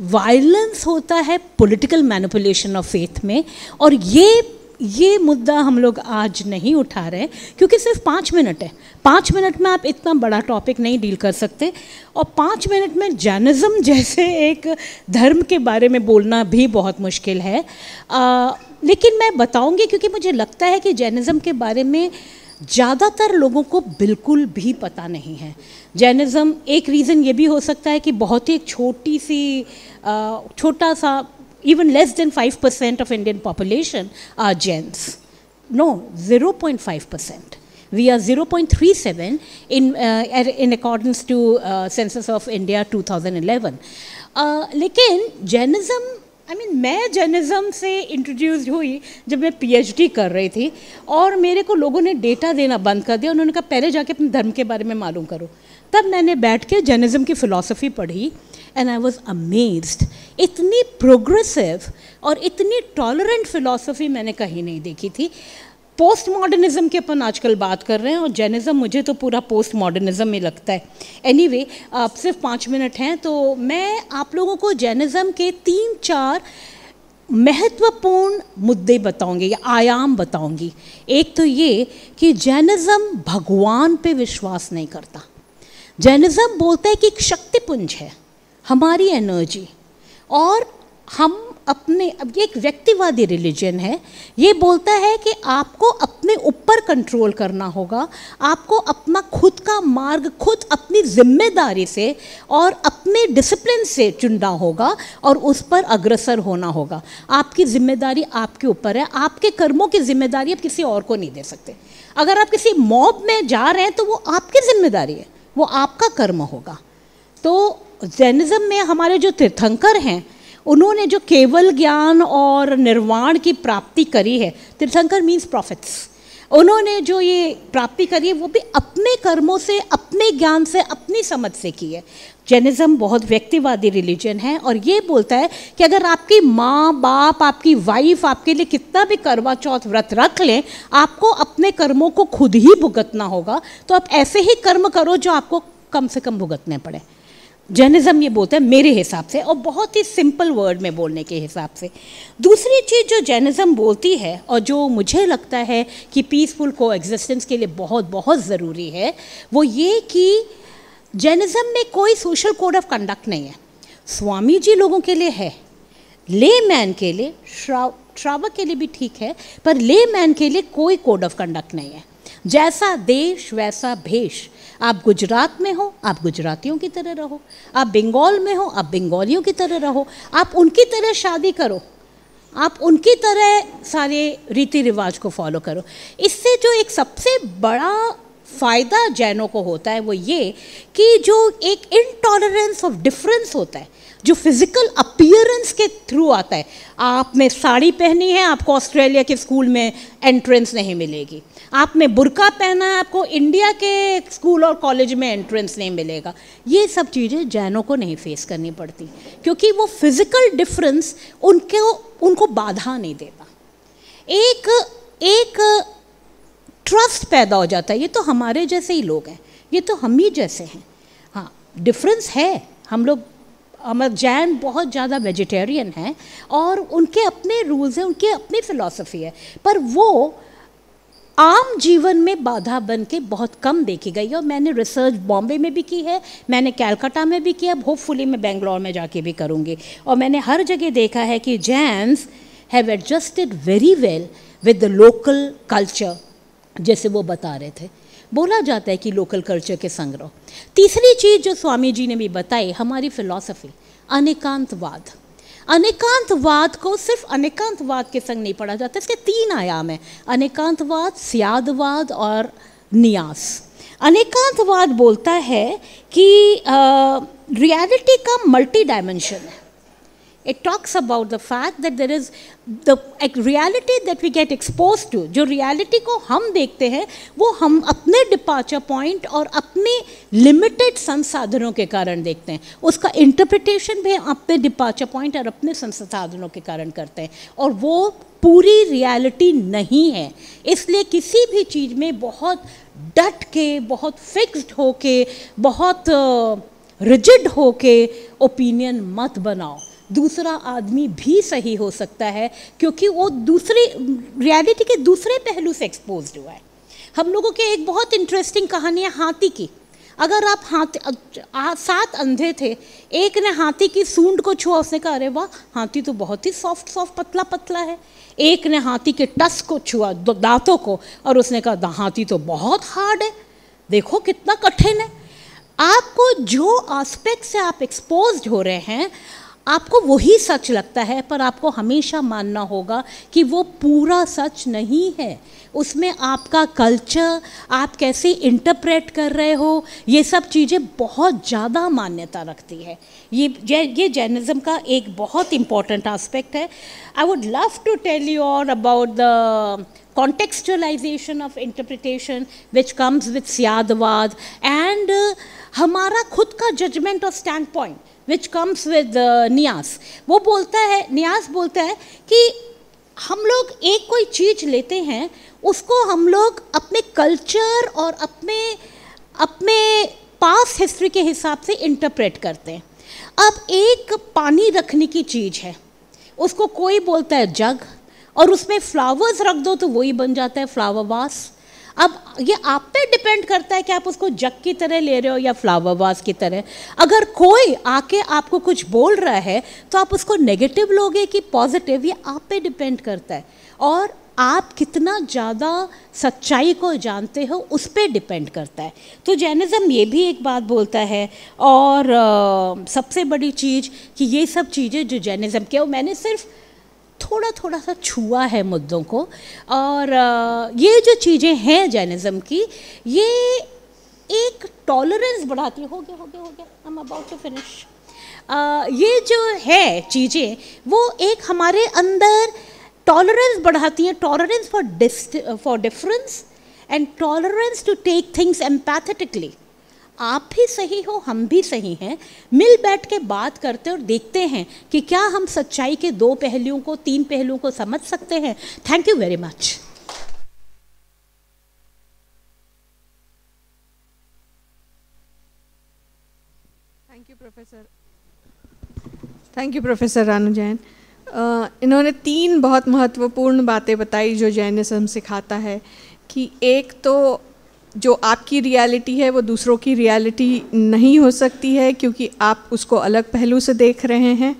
वायलेंस होता है पॉलिटिकल मैनिपुलेशन ऑफ़ फेथ में और ये ये मुद्दा हम लोग आज नहीं उठा रहे क्योंकि सिर्फ़ पाँच मिनट है। पाँच मिनट में आप इतना बड़ा टॉपिक नहीं डील कर सकते। और पाँच मिनट में जैनिज़्म जैसे एक धर्म के बारे में बोलना भी बहुत मुश्किल है। आ, लेकिन मैं बताऊँगी क्योंकि मुझे लगता है कि जैनिज़्म के बारे में ज़्यादातर लोगों को बिल्कुल भी पता नहीं है। जैनिज़्म एक रीज़न ये भी हो सकता है कि बहुत ही एक छोटी सी छोटा सा even less than 5% of Indian population are Jains. No, 0.5%. We are 0.37 in, uh, in accordance to uh, Census of India 2011. Uh, Jainism I mean मैं जर्नलिज्म से इंट्रोड्यूस हुई जब मैं पीएचडी कर रही थी और मेरे को लोगों ने डेटा देना बंद कर दिया उन्होंने कहा पहले जाके अपने धर्म के बारे में मालूम करो तब मैंने बैठ के जर्नलिज्म की फ़िलासफ़ी पढ़ी एंड आई वॉज़ अमेज्ड इतनी प्रोग्रेसिव और इतनी टॉलरेंट फिलॉसफी मैंने कहीं नहीं देखी थी। पोस्ट मॉडर्निज्म की अपन आजकल बात कर रहे हैं और जैनिज़्म मुझे तो पूरा पोस्ट मॉडर्निज्म में लगता है। एनीवे anyway, आप सिर्फ़ पाँच मिनट हैं तो मैं आप लोगों को जैनिज़्म के तीन चार महत्वपूर्ण मुद्दे बताऊँगी या आयाम बताऊँगी। एक तो ये कि जैनिज़्म भगवान पे विश्वास नहीं करता। जैनिज़्म बोलता है कि एक शक्तिपुंज है, हमारी एनर्जी। और हम अपने, अब ये एक व्यक्तिवादी रिलीजन है, ये बोलता है कि आपको अपने ऊपर कंट्रोल करना होगा, आपको अपना खुद का मार्ग, खुद अपनी ज़िम्मेदारी से और अपने डिसिप्लिन से चुनना होगा और उस पर अग्रसर होना होगा। आपकी ज़िम्मेदारी आपके ऊपर है, आपके कर्मों की ज़िम्मेदारी आप किसी और को नहीं दे सकते। अगर आप किसी मॉब में जा रहे हैं तो वो आपकी ज़िम्मेदारी है। वो आपका कर्म होगा। तो जैनिज़्म में हमारे जो तीर्थंकर हैं, उन्होंने जो केवल ज्ञान और निर्वाण की प्राप्ति करी है, तीर्थंकर मीन्स प्रॉफिट्स उन्होंने जो ये प्राप्ति करी है, वो भी अपने कर्मों से, अपने ज्ञान से, अपनी समझ से की है। जैनिज़्म बहुत व्यक्तिवादी रिलीजन है और ये बोलता है कि अगर आपकी माँ, बाप, आपकी वाइफ आपके लिए कितना भी करवा चौथ व्रत रख लें, आपको अपने कर्मों को खुद ही भुगतना होगा तो आप ऐसे ही कर्म करो जो आपको कम से कम भुगतने पड़े। जैनिज़्म ये बोलता है मेरे हिसाब से और बहुत ही सिंपल वर्ड में बोलने के हिसाब से। दूसरी चीज़ जो जैनिज़्म बोलती है और जो मुझे लगता है कि पीसफुल को एग्जिस्टेंस के लिए बहुत बहुत ज़रूरी है, वो ये कि जैनिज़्म में कोई सोशल कोड ऑफ़ कंडक्ट नहीं है। स्वामी जी लोगों के लिए है ले मैन के लिए, श्राव, श्रावक के लिए भी ठीक है, पर ले मैन के लिए कोई कोड ऑफ़ कंडक्ट नहीं है। जैसा देश, वैसा भेष। आप गुजरात में हो, आप गुजरातियों की तरह रहो। आप बंगाल में हो, आप बंगालियों की तरह रहो। आप उनकी तरह शादी करो। आप उनकी तरह सारे रीति रिवाज को फॉलो करो। इससे जो एक सबसे बड़ा फ़ायदा जैनों को होता है वो ये कि जो एक इनटॉलरेंस ऑफ़ डिफरेंस होता है, जो फ़िज़िकल अपियरेंस के थ्रू आता है आपने साड़ी पहनी है, आपको ऑस्ट्रेलिया के स्कूल में एंट्रेंस नहीं मिलेगी। आपने बुरका पहना है, आपको इंडिया के स्कूल और कॉलेज में एंट्रेंस नहीं मिलेगा। ये सब चीज़ें जैनों को नहीं फेस करनी पड़ती, क्योंकि वो फ़िज़िकल डिफरेंस उनके, उनको बाधा नहीं देता। एक एक ट्रस्ट पैदा हो जाता है। ये तो हमारे जैसे ही लोग हैं। ये तो हम ही जैसे हैं। हाँ डिफरेंस है। हम लोग, अमर जैन बहुत ज़्यादा वेजिटेरियन हैं और उनके अपने रूल्स हैं, उनकी अपनी फ़िलासफ़ी है। पर वो आम जीवन में बाधा बन के बहुत कम देखी गई है और मैंने रिसर्च बॉम्बे में भी की है, मैंने कैलकाटा में भी किया अब होपफुली मैं बेंगलोर में जाके भी करूँगी। और मैंने हर जगह देखा है कि Jains have adjusted very well with the local culture जैसे वो बता रहे थे। बोला जाता है कि लोकल कल्चर के संग्रह। तीसरी चीज़ जो स्वामी जी ने भी बताई, हमारी फिलॉसफी अनेकांतवाद। अनेकांतवाद को सिर्फ़ अनेकांतवाद के संग नहीं पढ़ा जाता, इसके तीन आयाम हैं। अनेकांतवाद, सियादवाद और नियास। अनेकांतवाद बोलता है कि रियलिटी का मल्टी डायमेंशन है। It talks about the fact that there is the reality that we get exposed to. जो reality को हम देखते हैं, वो हम अपने डिपार्चर पॉइंट और अपने लिमिटेड संसाधनों के कारण देखते हैं। उसका इंटरप्रिटेशन भी अपने डिपार्चर पॉइंट और अपने संसाधनों के कारण करते हैं। और वो पूरी रियलिटी नहीं है। इसलिए किसी भी चीज़ में बहुत डट के, बहुत फिक्स्ड होके, बहुत रिजिड होके ओपिनियन मत बनाओ। दूसरा आदमी भी सही हो सकता है, क्योंकि वो दूसरे रियलिटी के दूसरे पहलू से एक्सपोज हुआ है। हम लोगों के एक बहुत इंटरेस्टिंग कहानी है हाथी की। अगर आप हाथी सात अंधे थे, एक ने हाथी की सूंड को छुआ, उसने कहा, अरे वाह, हाथी तो बहुत ही सॉफ्ट सॉफ्ट पतला पतला है। एक ने हाथी के टस को छुआ दांतों को, और उसने कहा हाथी तो बहुत हार्ड है। देखो कितना कठिन है। आपको जो आस्पेक्ट से आप एक्सपोज हो रहे हैं आपको वही सच लगता है, पर आपको हमेशा मानना होगा कि वो पूरा सच नहीं है। उसमें आपका कल्चर आप कैसे इंटरप्रेट कर रहे हो, ये सब चीज़ें बहुत ज़्यादा मान्यता रखती है। ये ये जैनिज़्म का एक बहुत इंपॉर्टेंट आस्पेक्ट है। I would love to tell you और about the contextualization of interpretation which comes with Syadvada and हमारा खुद का जजमेंट और stand point which comes with Niyas वो बोलता है नियास बोलता है कि हम लोग एक कोई चीज़ लेते हैं, उसको हम लोग अपने कल्चर और अपने अपने पास हिस्ट्री के हिसाब से इंटरप्रेट करते हैं। अब एक पानी रखने की चीज़ है। उसको कोई बोलता है जग, और उसमें फ्लावर्स रख दो तो वही बन जाता है फ्लावर वास अब ये आप पे डिपेंड करता है कि आप उसको जग की तरह ले रहे हो या फ्लावर वास की तरह। अगर कोई आके आपको कुछ बोल रहा है तो आप उसको नेगेटिव लोगे कि पॉजिटिव ये आप पे डिपेंड करता है। और आप कितना ज़्यादा सच्चाई को जानते हो उस पर डिपेंड करता है। तो जैनिज़्म ये भी एक बात बोलता है। और आ, सबसे बड़ी चीज़ कि ये सब चीज़ें जो जैनिज़्म के वो मैंने सिर्फ़ थोड़ा थोड़ा सा छुआ है मुद्दों को और ये जो चीज़ें हैं जैनिज़्म की, ये एक टॉलरेंस बढ़ाती हो। गया हो गया हो गया। हम अबाउट टू फिनिश ये जो है चीज़ें, वो एक हमारे अंदर टॉलरेंस बढ़ाती हैं। Tolerance for for difference and tolerance to take things empathetically आप भी सही हो, हम भी सही हैं। मिल बैठ के बात करते और देखते हैं कि क्या हम सच्चाई के दो पहलुओं को, तीन पहलुओं को समझ सकते हैं। Thank you very much thank you professor thank you professor Ranu Jain इन्होंने तीन बहुत महत्वपूर्ण बातें बताई जो जैनिज्म सिखाता है कि एक तो जो आपकी रियलिटी है, वो दूसरों की रियलिटी नहीं हो सकती है, क्योंकि आप उसको अलग पहलू से देख रहे हैं।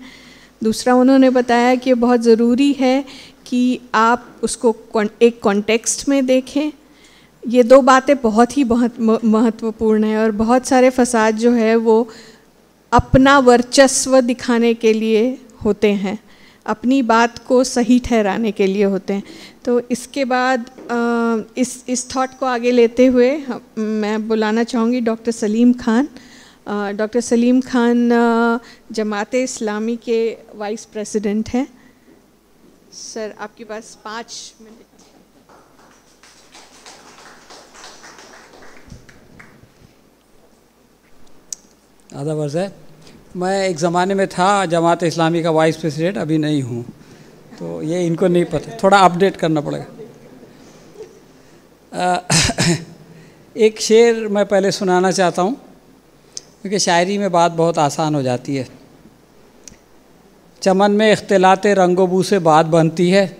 दूसरा, उन्होंने बताया कि बहुत ज़रूरी है कि आप उसको एक कॉन्टेक्स्ट में देखें। ये दो बातें बहुत ही बहुत महत्वपूर्ण है और बहुत सारे फसाद जो है, वो अपना वर्चस्व दिखाने के लिए होते हैं। अपनी बात को सही ठहराने के लिए होते हैं। तो इसके बाद इस इस थॉट को आगे लेते हुए मैं बुलाना चाहूँगी डॉक्टर सलीम खान। डॉक्टर सलीम खान जमात इस्लामी के वाइस प्रेसिडेंट हैं। सर, आपके पास पाँच मिनट। आधा वर्ष है। मैं एक ज़माने में था, जमात इस्लामी का वाइस प्रेसिडेंट, अभी नहीं हूँ। तो ये इनको नहीं पता। थोड़ा अपडेट करना पड़ेगा। एक शेर मैं पहले सुनाना चाहता हूँ, क्योंकि शायरी में बात बहुत आसान हो जाती है। चमन में इख्तलात रंगो से बात बनती है।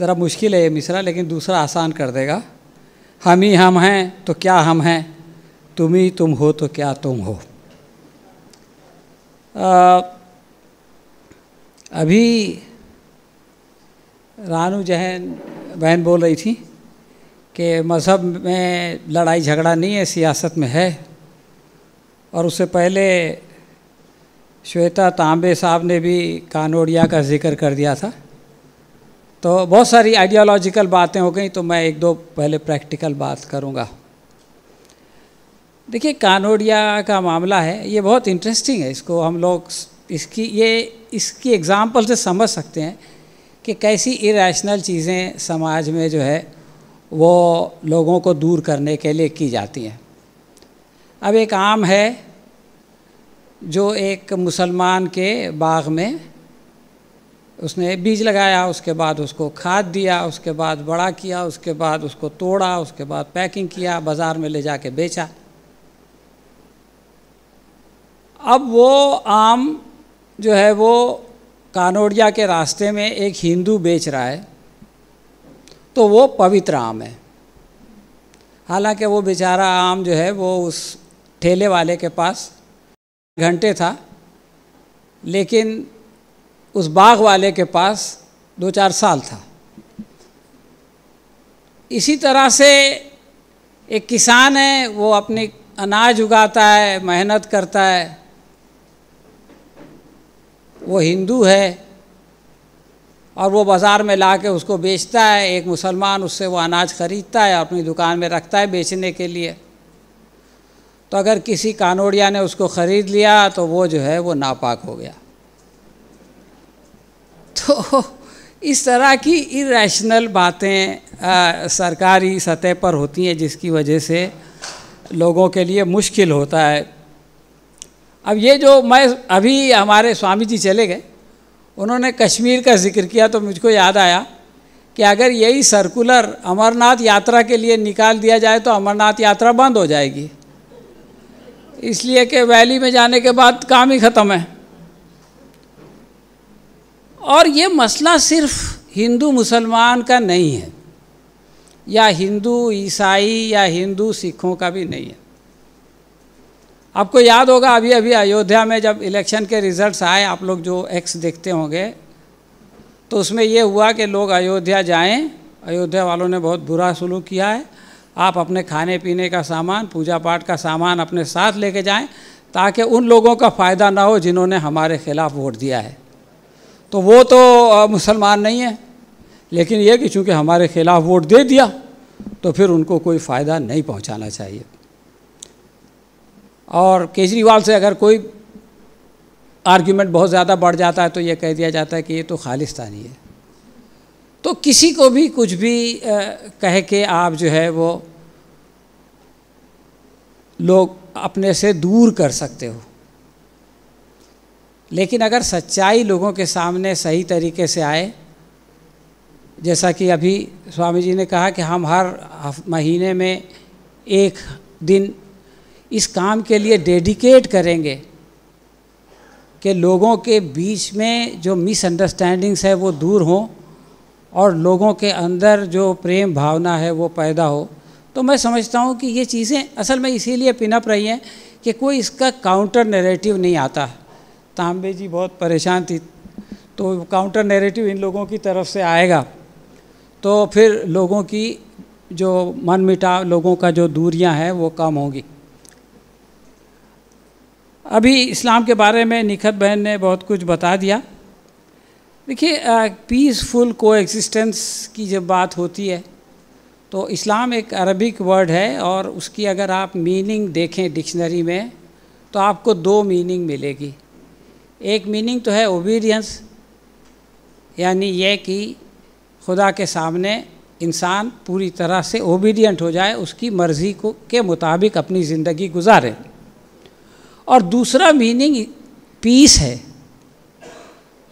ज़रा मुश्किल है ये मिसरा, लेकिन दूसरा आसान कर देगा। हम ही हम हैं तो क्या हम हैं? तुम ही तुम हो तो क्या तुम हो? अभी रानू जहन, बहन बोल रही थी कि मज़हब में लड़ाई झगड़ा नहीं है, सियासत में है। और उससे पहले श्वेता तांबे साहब ने भी कानोड़िया का ज़िक्र कर दिया था। तो बहुत सारी आइडियोलॉजिकल बातें हो गई तो मैं एक दो पहले प्रैक्टिकल बात करूँगा। देखिए, कानोड़िया का मामला है, ये बहुत इंटरेस्टिंग है, इसको हम लोग इसकी, ये, इसकी एग्ज़ाम्पल से समझ सकते हैं कि कैसी इरेशनल चीज़ें समाज में जो है, वो लोगों को दूर करने के लिए की जाती हैं। अब एक आम है, जो एक मुसलमान के बाग में उसने बीज लगाया, उसके बाद उसको खाद दिया, उसके बाद बड़ा किया, उसके बाद उसको तोड़ा, उसके बाद पैकिंग किया, बाज़ार में ले जाके बेचा। अब वो आम जो है वो कानोड़िया के रास्ते में एक हिंदू बेच रहा है तो वो पवित्र आम है। हालाँकि वो बेचारा आम जो है वो उस ठेले वाले के पास घंटे था, लेकिन उस बाग वाले के पास दो चार साल था। इसी तरह से एक किसान है, वो अपनी अनाज उगाता है, मेहनत करता है। वो हिंदू है और वो बाज़ार में ला के उसको बेचता है, एक मुसलमान उससे वो अनाज ख़रीदता है, अपनी दुकान में रखता है बेचने के लिए। तो अगर किसी कानोड़िया ने उसको ख़रीद लिया तो वो जो है वो नापाक हो गया। तो इस तरह की इरेशनल बातें सरकारी सतह पर होती हैं, जिसकी वजह से लोगों के लिए मुश्किल होता है। अब ये जो मैं अभी हमारे स्वामी जी चले गए, उन्होंने कश्मीर का ज़िक्र किया तो मुझको याद आया कि अगर यही सर्कुलर अमरनाथ यात्रा के लिए निकाल दिया जाए तो अमरनाथ यात्रा बंद हो जाएगी। इसलिए कि वैली में जाने के बाद काम ही ख़त्म है। और ये मसला सिर्फ़ हिंदू मुसलमान का नहीं है, या हिंदू ईसाई या हिंदू सिखों का भी नहीं है। आपको याद होगा अभी अभी अयोध्या में जब इलेक्शन के रिजल्ट्स आए, आप लोग जो एक्स देखते होंगे तो उसमें ये हुआ कि लोग अयोध्या जाएँ। अयोध्या वालों ने बहुत बुरा सलूक किया है। आप अपने खाने पीने का सामान पूजा पाठ का सामान अपने साथ लेके जाएँ, ताकि उन लोगों का फ़ायदा ना हो जिन्होंने हमारे खिलाफ वोट दिया है। तो वो तो मुसलमान नहीं है। लेकिन ये कि चूँकि हमारे खिलाफ वोट दे दिया तो फिर उनको कोई फ़ायदा नहीं पहुँचाना चाहिए। और केजरीवाल से अगर कोई आर्ग्यूमेंट बहुत ज़्यादा बढ़ जाता है तो ये कह दिया जाता है कि ये तो खालिस्तानी है। तो किसी को भी कुछ भी अ, कह के आप जो है वो लोग अपने से दूर कर सकते हो। लेकिन अगर सच्चाई लोगों के सामने सही तरीके से आए जैसा कि अभी स्वामी जी ने कहा कि हम हर महीने में एक दिन इस काम के लिए डेडिकेट करेंगे कि लोगों के बीच में जो मिसअंडरस्टैंडिंग्स है वो दूर हों और लोगों के अंदर जो प्रेम भावना है वो पैदा हो। तो मैं समझता हूँ कि ये चीज़ें असल में इसीलिए पिनअप रही हैं कि कोई इसका काउंटर नैरेटिव नहीं आता। तांबे जी बहुत परेशान थी तो काउंटर नैरेटिव इन लोगों की तरफ़ से आएगा। तो फिर लोगों की जो मन मिटाव लोगों का जो दूरियाँ हैं वो कम होंगी। अभी इस्लाम के बारे में निखत बहन ने बहुत कुछ बता दिया। देखिए पीसफुल को एग्जिस्टेंस की जब बात होती है तो इस्लाम एक अरबिक वर्ड है और उसकी अगर आप मीनिंग देखें डिक्शनरी में तो आपको दो मीनिंग मिलेगी। एक मीनिंग तो है ओबीडियंस यानी यह कि खुदा के सामने इंसान पूरी तरह से ओबीडियंट हो जाए, उसकी मर्ज़ी को, के मुताबिक अपनी ज़िंदगी गुजारे। और दूसरा मीनिंग पीस है।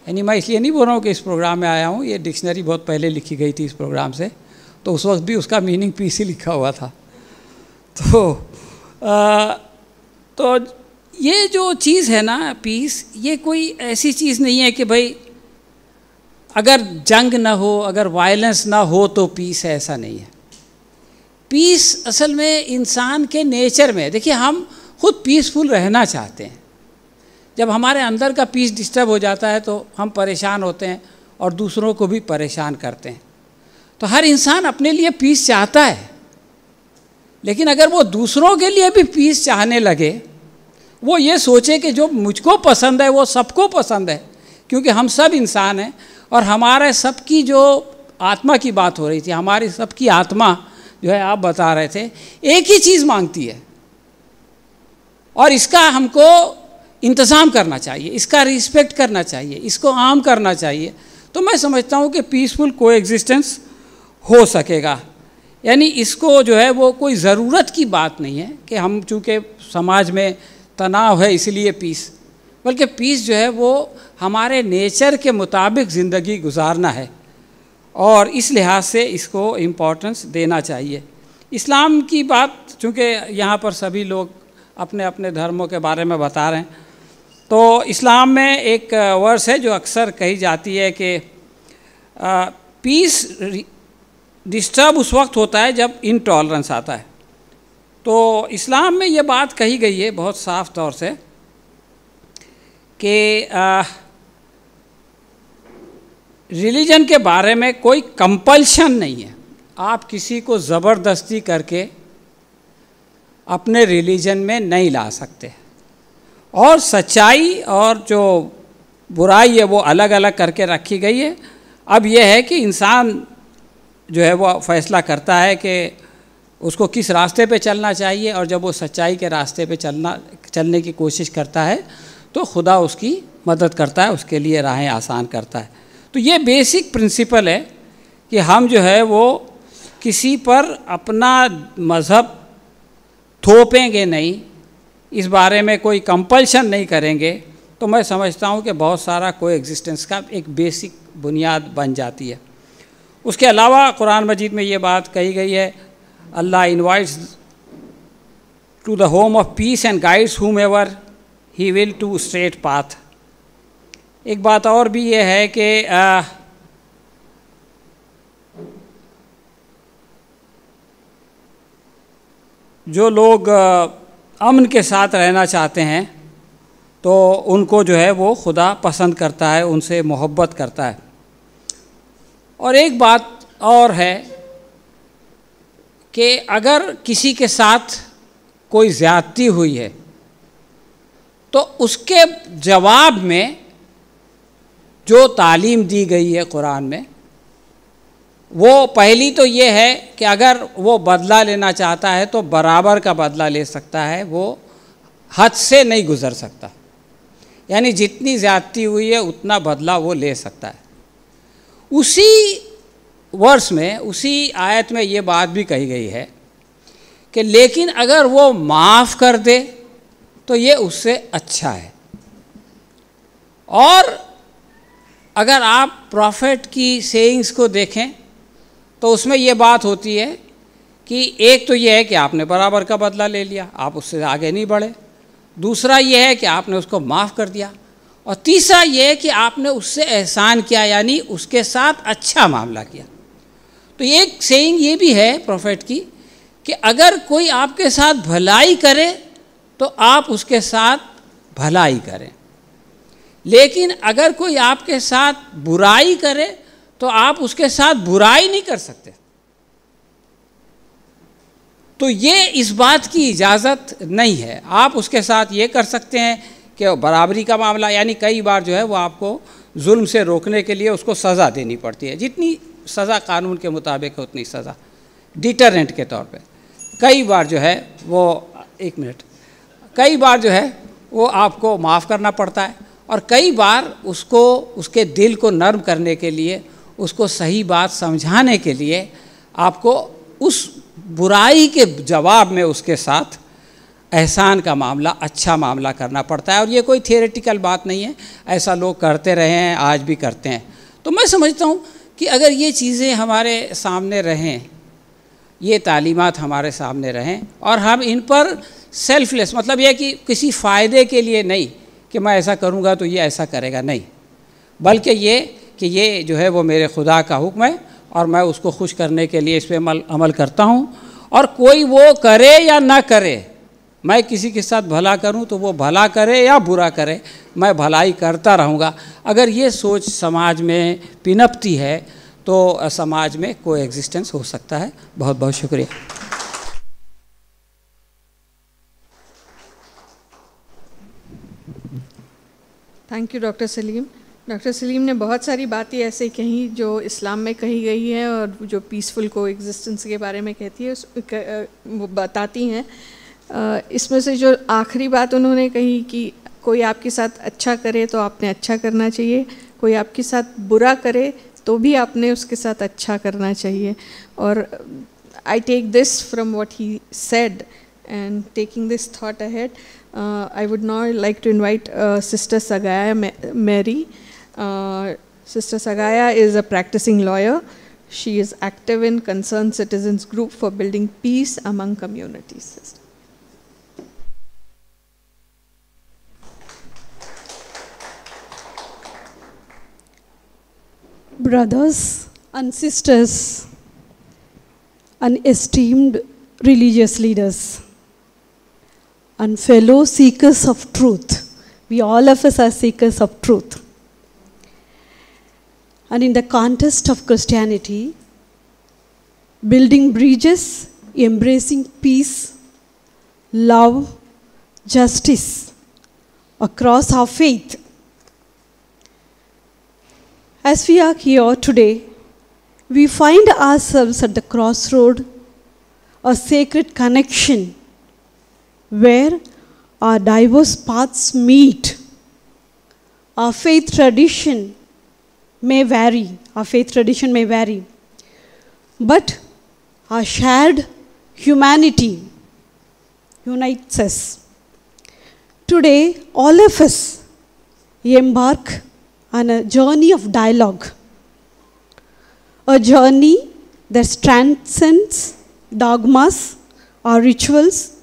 यानी मैं इसलिए नहीं बोल रहा हूँ कि इस प्रोग्राम में आया हूँ ये डिक्शनरी बहुत पहले लिखी गई थी इस प्रोग्राम से तो उस वक्त भी उसका मीनिंग पीस ही लिखा हुआ था। तो आ, तो ये जो चीज़ है ना पीस ये कोई ऐसी चीज़ नहीं है कि भाई अगर जंग ना हो अगर वायलेंस ना हो तो पीस है ऐसा नहीं है। पीस असल में इंसान के नेचर में देखिए हम खुद पीसफुल रहना चाहते हैं। जब हमारे अंदर का पीस डिस्टर्ब हो जाता है तो हम परेशान होते हैं और दूसरों को भी परेशान करते हैं। तो हर इंसान अपने लिए पीस चाहता है। लेकिन अगर वो दूसरों के लिए भी पीस चाहने लगे, वो ये सोचे कि जो मुझको पसंद है, वो सबको पसंद है, क्योंकि हम सब इंसान हैं और हमारे सबकी जो आत्मा की बात हो रही थी, हमारी सबकी आत्मा जो है, आप बता रहे थे, एक ही चीज़ मांगती है। और इसका हमको इंतज़ाम करना चाहिए, इसका रिस्पेक्ट करना चाहिए, इसको आम करना चाहिए। तो मैं समझता हूँ कि पीसफुल को हो सकेगा। यानी इसको जो है वो कोई ज़रूरत की बात नहीं है कि हम चूँकि समाज में तनाव है इसलिए पीस बल्कि पीस जो है वो हमारे नेचर के मुताबिक ज़िंदगी गुजारना है। और इस लिहाज से इसको इम्पोर्टेंस देना चाहिए। इस्लाम की बात, चूँकि यहाँ पर सभी लोग अपने अपने धर्मों के बारे में बता रहे हैं। तो इस्लाम में एक वर्स है जो अक्सर कही जाती है कि पीस डिस्टर्ब उस वक्त होता है जब इनटॉलरेंस आता है। तो इस्लाम में ये बात कही गई है बहुत साफ़ तौर से कि रिलीजन के बारे में कोई कंपल्शन नहीं है। आप किसी को ज़बरदस्ती करके अपने रिलीजन में नहीं ला सकते। और सच्चाई और जो बुराई है वो अलग अलग करके रखी गई है। अब यह है कि इंसान जो है वो फैसला करता है कि उसको किस रास्ते पे चलना चाहिए और जब वो सच्चाई के रास्ते पे चलना, चलने की कोशिश करता है तो खुदा उसकी मदद करता है, उसके लिए राहें आसान करता है। तो ये बेसिक प्रिंसिपल है कि हम जो है वो किसी पर अपना मज़हब थोपेंगे नहीं, इस बारे में कोई कंपल्शन नहीं करेंगे तो मैं समझता हूँ कि बहुत सारा को एग्जिस्टेंस का एक बेसिक बुनियाद बन जाती है। उसके अलावा कुरान मजीद में ये बात कही गई है, Allah invites to the home of peace and guides whomever he will to straight path एक बात और भी ये है कि जो लोग अमन के साथ रहना चाहते हैं तो उनको जो है वो खुदा पसंद करता है, उनसे मोहब्बत करता है। और एक बात और है कि अगर किसी के साथ कोई ज़्यादती हुई है तो उसके जवाब में जो तालीम दी गई है कुरान में वो पहली तो ये है कि अगर वो बदला लेना चाहता है तो बराबर का बदला ले सकता है, वो हद से नहीं गुज़र सकता। यानी जितनी ज़्यादती हुई है, उतना बदला वो ले सकता है। उसी वर्ष में, उसी आयत में ये बात भी कही गई है कि लेकिन अगर वो माफ़ कर दे तो ये उससे अच्छा है। और अगर आप प्रॉफिट की सेइंग्स को देखें तो उसमें ये बात होती है कि एक तो ये है कि आपने बराबर का बदला ले लिया, आप उससे आगे नहीं बढ़े। दूसरा ये है कि आपने उसको माफ़ कर दिया। और तीसरा ये है कि आपने उससे एहसान किया, यानी उसके साथ अच्छा मामला किया। तो एक सेइंग ये भी है प्रॉफिट की कि अगर कोई आपके साथ भलाई करे तो आप उसके साथ भलाई करें। लेकिन अगर कोई आपके साथ बुराई करे तो आप उसके साथ बुराई नहीं कर सकते। तो ये इस बात की इजाज़त नहीं है। आप उसके साथ ये कर सकते हैं कि बराबरी का मामला, यानी कई बार जो है वो आपको जुल्म से रोकने के लिए उसको सज़ा देनी पड़ती है। जितनी सज़ा कानून के मुताबिक है, उतनी सज़ा। डिटरेंट के तौर पे। कई बार जो है वो, एक मिनट। कई बार जो है वो आपको माफ़ करना पड़ता है और कई बार उसको, उसके दिल को नर्म करने के लिए उसको सही बात समझाने के लिए आपको उस बुराई के जवाब में उसके साथ एहसान का मामला अच्छा मामला करना पड़ता है। और ये कोई थियोरेटिकल बात नहीं है। ऐसा लोग करते रहे हैं, आज भी करते हैं। तो मैं समझता हूँ कि अगर ये चीज़ें हमारे सामने रहें, ये तालीमात हमारे सामने रहें, और हम इन पर सेल्फलेस मतलब यह कि किसी फ़ायदे के लिए नहीं कि मैं ऐसा करूँगा तो ये ऐसा करेगा, नहीं। बल्कि ये कि ये जो है वो मेरे खुदा का हुक्म है और मैं उसको खुश करने के लिए इस पर अमल अमल करता हूँ। और कोई वो करे या ना करे, मैं किसी के साथ भला करूँ तो वो भला करे या बुरा करे, मैं भलाई करता रहूँगा। अगर ये सोच समाज में पिनपती है तो समाज में कोई एग्जिस्टेंस हो सकता है। बहुत बहुत शुक्रिया। Thank you doctor Salim doctor Salim ने बहुत सारी बातें ऐसे कही जो इस्लाम में कही गई हैं और जो पीसफुल को एग्जिस्टेंस के बारे में कहती है, उस वो बताती हैं। इसमें से जो आखिरी बात उन्होंने कही कि कोई आपके साथ अच्छा करे तो आपने अच्छा करना चाहिए, कोई आपके साथ बुरा करे तो भी आपने उसके साथ अच्छा करना चाहिए। और I take this from what he said and taking this thought ahead I would not like to invite sister Sagaya Uh, sister Sagaya is a practicing lawyer. She is active in Concerned Citizens Group for building peace among communities. Brothers and sisters and esteemed religious leaders and fellow seekers of truth. We all of us are seekers of truth. And in the context of Christianity, building bridges, embracing peace, love, justice across our faith as we are here today, we find ourselves at the crossroad, a sacred connection where our diverse paths meet. Our faith tradition may vary, our faith tradition may vary, but our shared humanity unites us. Today, all of us embark on a journey of dialogue. A journey that transcends dogmas or rituals,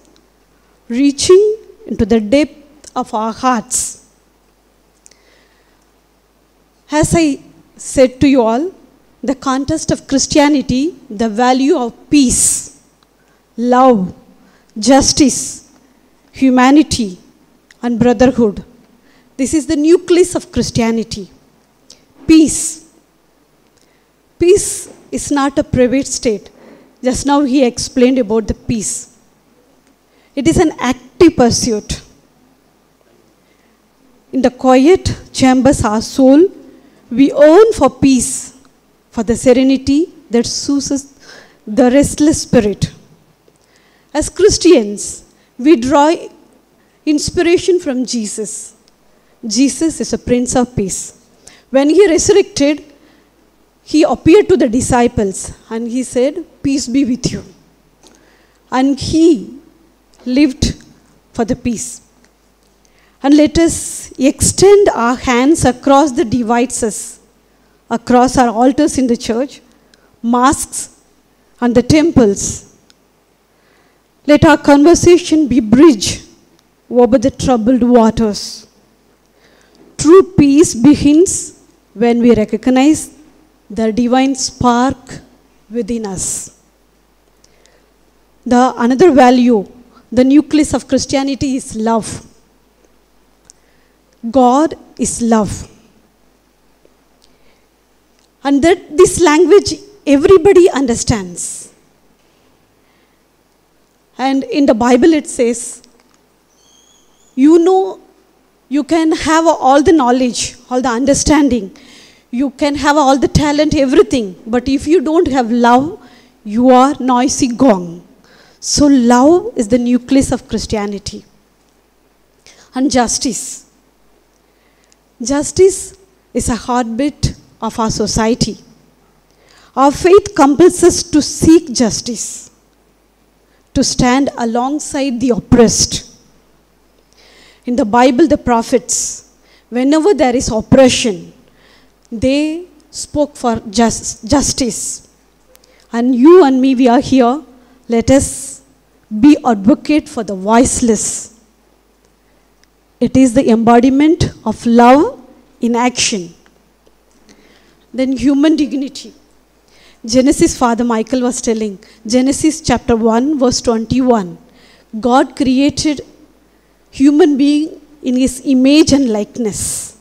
reaching into the depth of our hearts. As I said to you all, the contest of Christianity, the value of peace, love, justice, humanity, and brotherhood this is the nucleus of Christianity. Peace. Peace is not a private state. Just now he explained about the peace. It is an active pursuit. In the quiet chambers our soul, we yearn for peace, for the serenity that soothes the restless spirit. As Christians, we draw inspiration from Jesus Jesus is a Prince of Peace. When he resurrected, he appeared to the disciples and he said, Peace be with you. And he lived for the peace. And let us extend our hands across the devices, across our altars in the church, mosques, and the temples. Let our conversation be bridge over the troubled waters. True peace begins when we recognize the divine spark within us. The another value, the nucleus of Christianity is love. God is love. And that this language everybody understands. And in the Bible it says, you know, you can have all the knowledge, all the understanding, you can have all the talent, everything, but if you don't have love, you are noisy gong. So love is the nucleus of Christianity. And justice. Justice is a heartbeat of our society. Our faith compels us to seek justice, to stand alongside the oppressed. In the Bible, the prophets, whenever there is oppression, they spoke for just, justice. And you and me, we are here. Let us be advocate for the voiceless. It is the embodiment of love in action. Then human dignity. Genesis, Father Michael was telling, Genesis chapter 1, verse 21. God created human being in his image and likeness.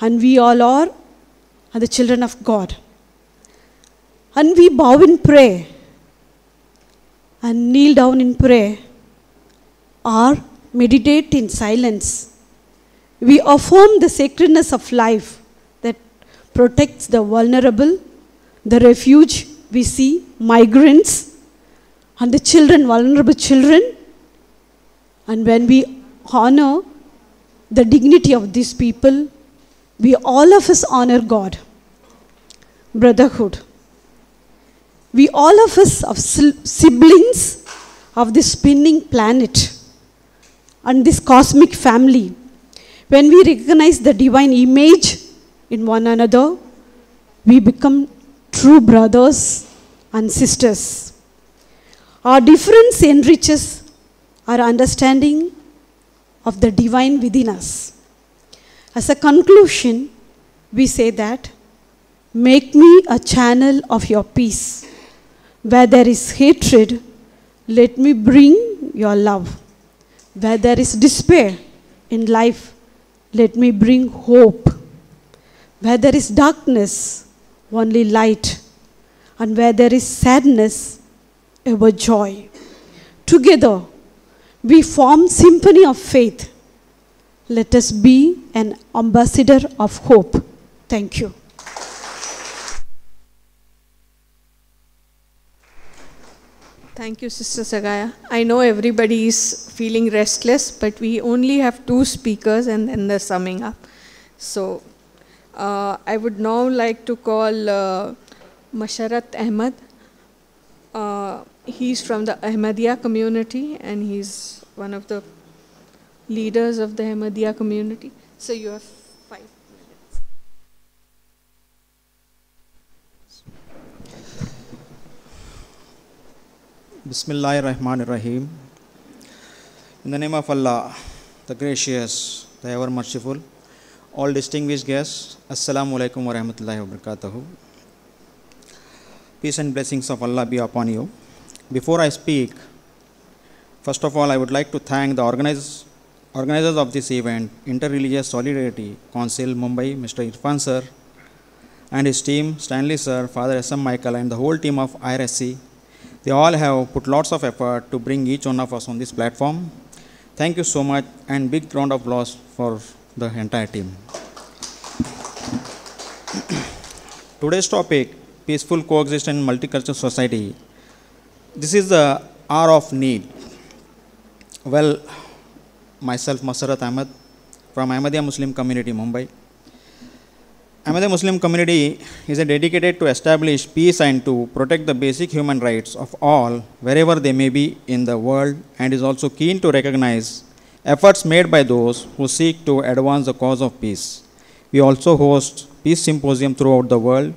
And we all are, are the children of God. And we bow in prayer and kneel down in prayer or meditate in silence. We affirm the sacredness of life that protects the vulnerable, the refuge we see, migrants, and the children, vulnerable children. And when we honor the dignity of these people, we all of us honor God. Brotherhood. We all of us are siblings of this spinning planet and this cosmic family. When we recognize the divine image in one another, we become true brothers and sisters. Our difference enriches our understanding of the divine within us. As a conclusion, we say that make me a channel of your peace. Where there is hatred, let me bring your love. Where there is despair in life, let me bring hope. Where there is darkness, only light. And where there is sadness, ever joy. Together, we form symphony of faith. Let us be an ambassador of hope. Thank you. Thank you, Sister Sagaya. I know everybody is feeling restless, but we only have two speakers and then the summing up. So uh, I would now like to call uh, Masharat Ahmad. Uh, he's from the Ahmadiyya community and he's one of the leaders of the Ahmadiyya community. So you have five minutes. Bismillah ar-Rahman ar-Rahim. In the name of Allah, the gracious, the ever merciful, all distinguished guests, Assalamu alaikum wa rahmatullahi wa barakatuhu. Peace and blessings of Allah be upon you. Before I speak, first of all, I would like to thank the organizers, organizers of this event, Interreligious Solidarity Council Mumbai, Mr. Irfan sir, and his team, Stanley sir, Father S.M. Michael, and the whole team of IRSC. They all have put lots of effort to bring each one of us on this platform. Thank you so much, and big round of applause for the entire team. Today's topic, peaceful coexistence in multicultural society. This is the hour of need. Well, myself, Masarat Ahmed, from Ahmadiyya Muslim Community, Mumbai. Ahmadiyya Muslim community is dedicated to establish peace and to protect the basic human rights of all wherever they may be in the world and is also keen to recognize efforts made by those who seek to advance the cause of peace. We also host peace symposium throughout the world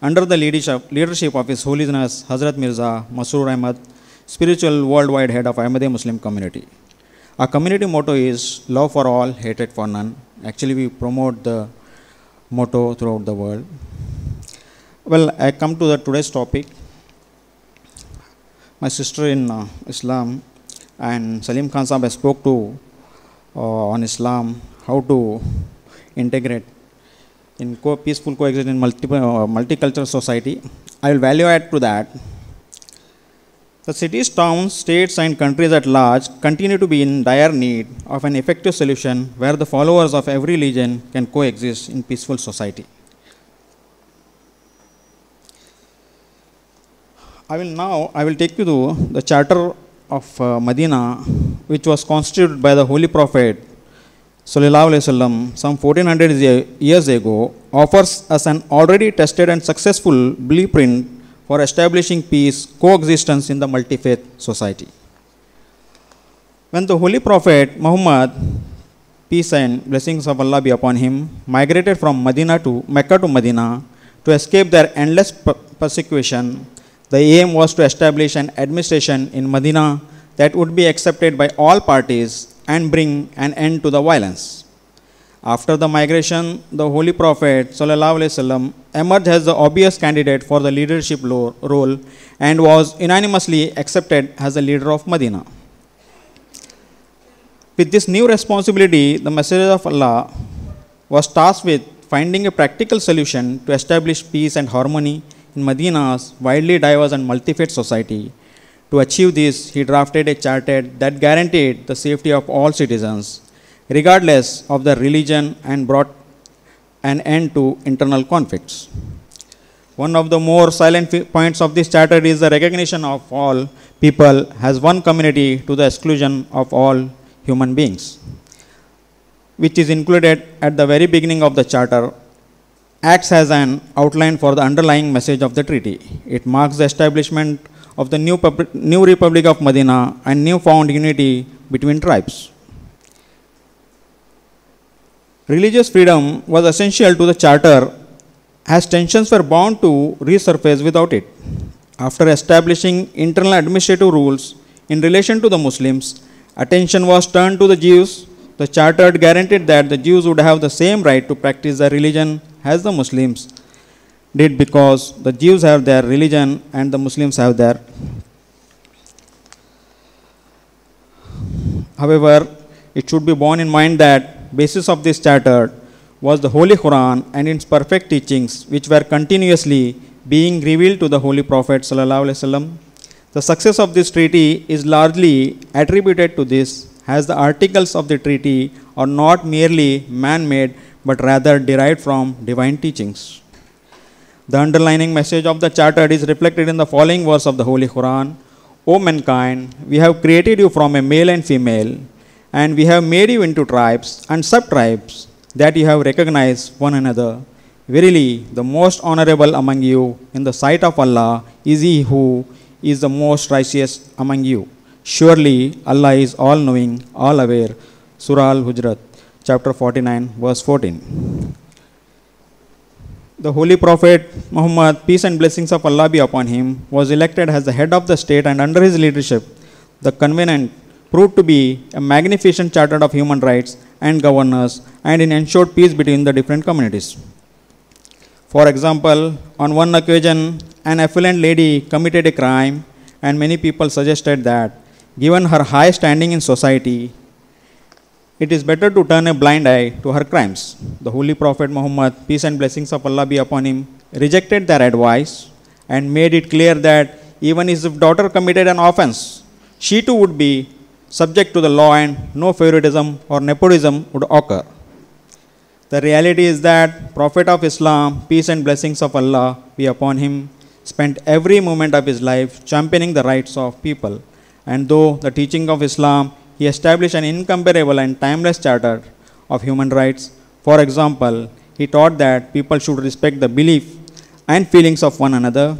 under the leadership, of His Holiness Hazrat Mirza Masroor Ahmad, spiritual worldwide head of Ahmadiyya Muslim community. Our community motto is love for all, hatred for none. Actually, we promote the motto throughout the world. Well, I come to the today's topic. My sister in uh, Islam and Salim Khan Sahib spoke to uh, on Islam, how to integrate in co- peaceful coexistence in multiple, uh, multicultural society. I will value add to that. The cities, towns, states, and countries at large continue to be in dire need of an effective solution where the followers of every religion can coexist in peaceful society. I will now I will take you to the charter of uh, Medina, which was constituted by the Holy Prophet Sallallahu Alaihi Wasallam some 1400 years ago, offers us an already tested and successful blueprint for establishing peace, coexistence in the multi-faith society. When the Holy Prophet Muhammad, peace and blessings of Allah be upon him, migrated from Medina to Mecca to Medina to escape their endless persecution, the aim was to establish an administration in Medina that would be accepted by all parties and bring an end to the violence. After the migration, the Holy Prophet ﷺ emerged as the obvious candidate for the leadership role and was unanimously accepted as the leader of Medina. With this new responsibility, the Messenger of Allah was tasked with finding a practical solution to establish peace and harmony in Medina's widely diverse and multi-faith society. To achieve this, he drafted a charter that guaranteed the safety of all citizens, regardless of their religion, and brought an end to internal conflicts. One of the more silent points of this charter is the recognition of all people as one community to the exclusion of all human beings, which is included at the very beginning of the charter, acts as an outline for the underlying message of the treaty. It marks the establishment of the new, new Republic of Medina and newfound unity between tribes. Religious freedom was essential to the charter as tensions were bound to resurface without it. After establishing internal administrative rules in relation to the Muslims, attention was turned to the Jews. The charter guaranteed that the Jews would have the same right to practice their religion as the Muslims did because the Jews have their religion and the Muslims have their. However, it should be borne in mind that basis of this charter was the Holy Quran and its perfect teachings, which were continuously being revealed to the Holy Prophet wasallam. The success of this treaty is largely attributed to this, as the articles of the treaty are not merely man-made but rather derived from divine teachings. The underlining message of the charter is reflected in the following verse of the Holy Quran O mankind, we have created you from a male and female, and we have made you into tribes and subtribes, that you have recognized one another. Verily, the most honorable among you in the sight of Allah is he who is the most righteous among you. Surely, Allah is all knowing, all aware. Surah Al Hujrat, chapter 49, verse 14. The Holy Prophet Muhammad, peace and blessings of Allah be upon him, was elected as the head of the state, and under his leadership, the covenant proved to be a magnificent charter of human rights and governance, and it ensured peace between the different communities. For example, on one occasion, an affluent lady committed a crime, and many people suggested that, given her high standing in society, it is better to turn a blind eye to her crimes. The Holy Prophet Muhammad, peace and blessings of Allah be upon him, rejected their advice and made it clear that even if his daughter committed an offense, she too would be subject to the law and no favoritism or nepotism would occur. The reality is that Prophet of Islam, peace and blessings of Allah be upon him, spent every moment of his life championing the rights of people. And though the teaching of Islam he established an incomparable and timeless charter of human rights. For example, he taught that people should respect the belief and feelings of one another.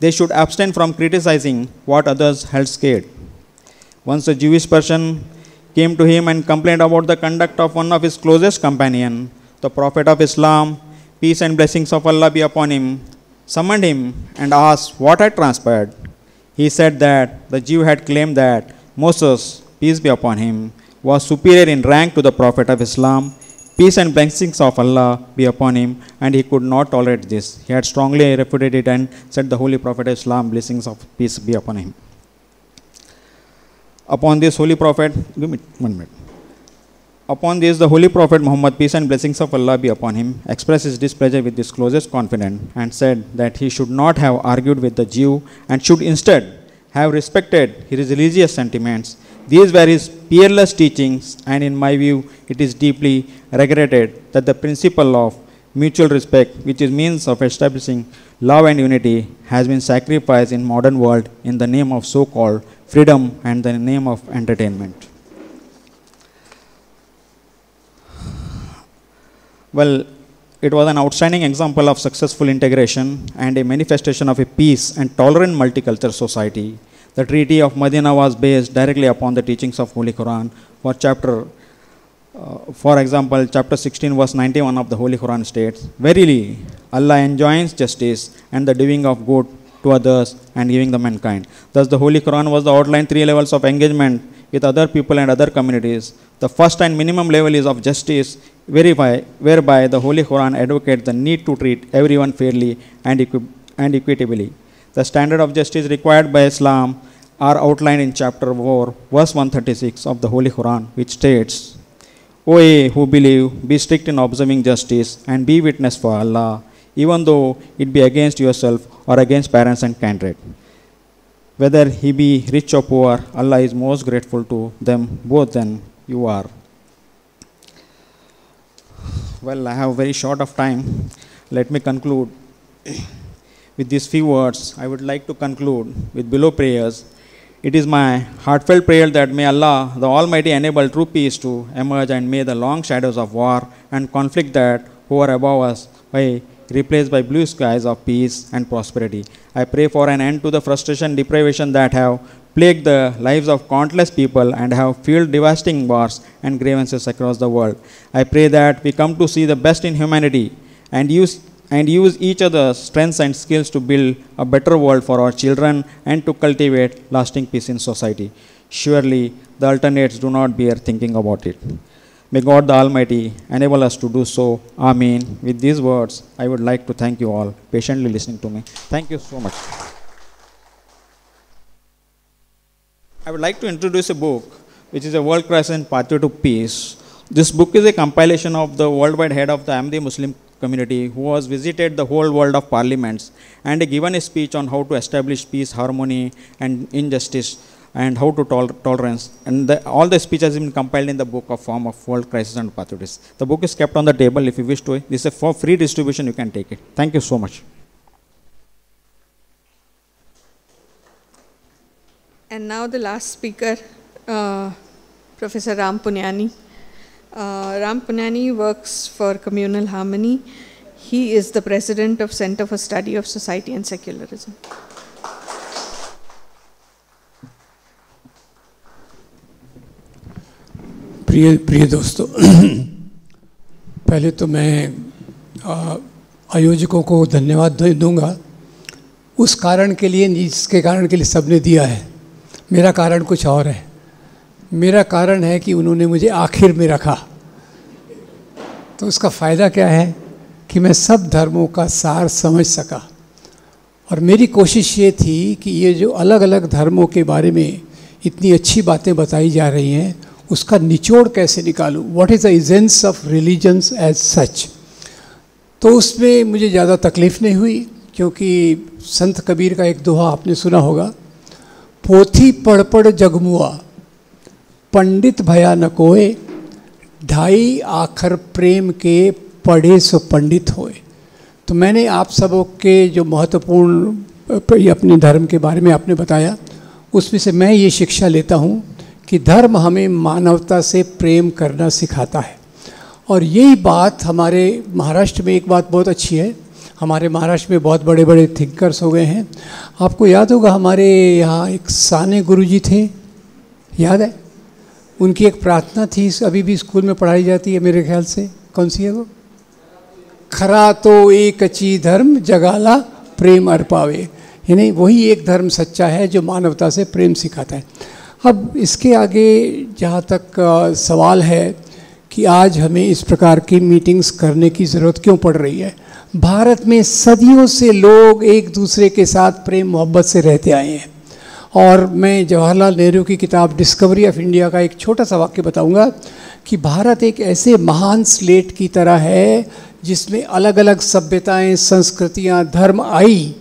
They should abstain from criticizing what others held scared. Once a Jewish person came to him and complained about the conduct of one of his closest companion, the Prophet of Islam, peace and blessings of Allah be upon him, summoned him and asked what had transpired. He said that the Jew had claimed that Moses, peace be upon him, was superior in rank to the Prophet of Islam Peace and blessings of Allah be upon him, and he could not tolerate this. He had strongly refuted it and said, The Holy Prophet of Islam, blessings of peace be upon him. Upon this Holy Prophet, give me one minute. Upon this, the Holy Prophet Muhammad, peace and blessings of Allah be upon him, expressed his displeasure with his closest confidant and said that he should not have argued with the Jew and should instead have respected his religious sentiments. These were his peerless teachings, and in my view, it is deeply regretted that the principle of mutual respect, which is means of establishing love and unity, has been sacrificed in modern world in the name of so-called freedom and the name of entertainment. Well, it was an outstanding example of successful integration and a manifestation of a peace and tolerant multicultural society. The Treaty of Medina was based directly upon the teachings of Holy Quran. For chapter, uh, for example, chapter 16, verse 91 of the Holy Quran states, Verily, Allah enjoins justice and the doing of good to others and giving the mankind. Thus, the Holy Quran was the outline three levels of engagement with other people and other communities. The first and minimum level is of justice, whereby, whereby the Holy Quran advocates the need to treat everyone fairly and, equi- and equitably. The standard of justice required by Islam are outlined in chapter 4, verse 136 of the Holy Quran, which states, O ye who believe, be strict in observing justice and be witness for Allah, even though it be against yourself or against parents and kindred. Whether he be rich or poor, Allah is most grateful to them both than you are. Well, I have very short of time. Let me conclude with these few words. I would like to conclude with below prayers. It is my heartfelt prayer that may Allah, the Almighty, enable true peace to emerge and may the long shadows of war and conflict that hover above us be replaced by blue skies of peace and prosperity. I pray for an end to the frustration deprivation that have plagued the lives of countless people and have fueled devastating wars and grievances across the world. I pray that we come to see the best in humanity and use and use each other's strengths and skills to build a better world for our children and to cultivate lasting peace in society. Surely the alternates do not bear thinking about it. May God the Almighty enable us to do so. Amen. With these words, I would like to thank you all patiently listening to me. Thank you so much. I would like to introduce a book which is a world crisis and pathway to peace. This book is a compilation of the worldwide head of the Ahmadi Muslim community who has visited the whole world of parliaments and given a speech on how to establish peace, harmony, and injustice and how to tol- tolerance. And the, all the speech has been compiled in the book of form of world crisis and pathways. The book is kept on the table if you wish to. This is for free distribution. You can take it. Thank you so much. And now the last speaker, uh, Professor Ram Puniyani. Uh, Ram Punyani works for Communal Harmony. He is the president of Center for Study of Society and Secularism. प्रिय प्रिय दोस्तों पहले तो मैं आ, आयोजकों को धन्यवाद दूँगा उस कारण के लिए जिसके कारण के लिए सबने दिया है मेरा कारण कुछ और है मेरा कारण है कि उन्होंने मुझे आखिर में रखा। तो उसका फ़ायदा क्या है कि मैं सब धर्मों का सार समझ सका। और मेरी कोशिश ये थी कि ये जो अलग अलग धर्मों के बारे में इतनी अच्छी बातें बताई जा रही हैं, उसका निचोड़ कैसे निकालूं? What is the essence of religions as such तो उसमें मुझे ज़्यादा तकलीफ़ नहीं हुई, क्योंकि संत कबीर का एक दोहा आपने सुना होगा, पोथी पढ़ पढ़ जगमुआ। पंडित भया न कोय ढाई आखर प्रेम के पढ़े सो पंडित होए। तो मैंने आप सबों के जो महत्वपूर्ण अपने धर्म के बारे में आपने बताया, उसमें से मैं ये शिक्षा लेता हूँ कि धर्म हमें मानवता से प्रेम करना सिखाता है। और यही बात हमारे महाराष्ट्र में एक बात बहुत अच्छी है। हमारे महाराष्ट्र में बहुत बड़े बड़े थिंकर्स हो गए हैं। आपको याद होगा हमारे यहाँ एक साने गुरुजी थे, याद है? उनकी एक प्रार्थना थी अभी भी स्कूल में पढ़ाई जाती है मेरे ख्याल से। कौन सी है वो? खरा तो एक अची धर्म, जगाला प्रेम अर्पावे। यानी वही एक धर्म सच्चा है जो मानवता से प्रेम सिखाता है। अब इसके आगे जहाँ तक सवाल है कि आज हमें इस प्रकार की मीटिंग्स करने की ज़रूरत क्यों पड़ रही है? भारत में सदियों से लोग एक दूसरे के साथ प्रेम मोहब्बत से रहते आए हैं। और मैं जवाहरलाल नेहरू की किताब डिस्कवरी ऑफ़ इंडिया का एक छोटा सा वाक्य बताऊँगा कि भारत एक ऐसे महान स्लेट की तरह है जिसमें अलग अलग सभ्यताएँ, संस्कृतियाँ, धर्म आई।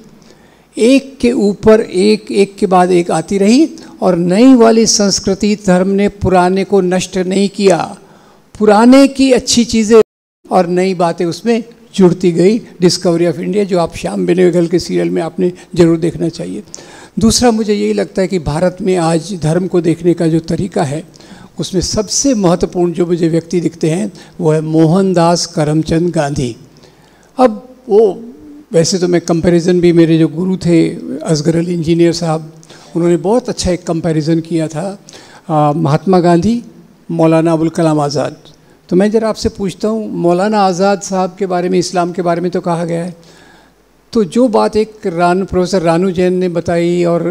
एक के ऊपर एक एक के बाद एक आती रही और नई वाली संस्कृति धर्म ने पुराने को नष्ट नहीं किया। पुराने की अच्छी चीज़ें और नई बातें उसमें जुड़ती गई डिस्कवरी ऑफ़ इंडिया जो आप श्याम बेनेगल के सीरियल में आपने ज़रूर देखना चाहिए। दूसरा मुझे यही लगता है कि भारत में आज धर्म को देखने का जो तरीका है उसमें सबसे महत्वपूर्ण जो मुझे व्यक्ति दिखते हैं वो है मोहनदास करमचंद गांधी। अब वो वैसे तो मैं कंपैरिजन भी मेरे जो गुरु थे असगर अली इंजीनियर साहब उन्होंने बहुत अच्छा एक कंपैरिजन किया था आ, महात्मा गांधी मौलाना अबुल कलाम आज़ाद। तो मैं ज़रा आपसे पूछता हूँ मौलाना आज़ाद साहब के बारे में इस्लाम के बारे में तो कहा गया है। तो जो बात एक रान प्रोफेसर रानू जैन ने बताई और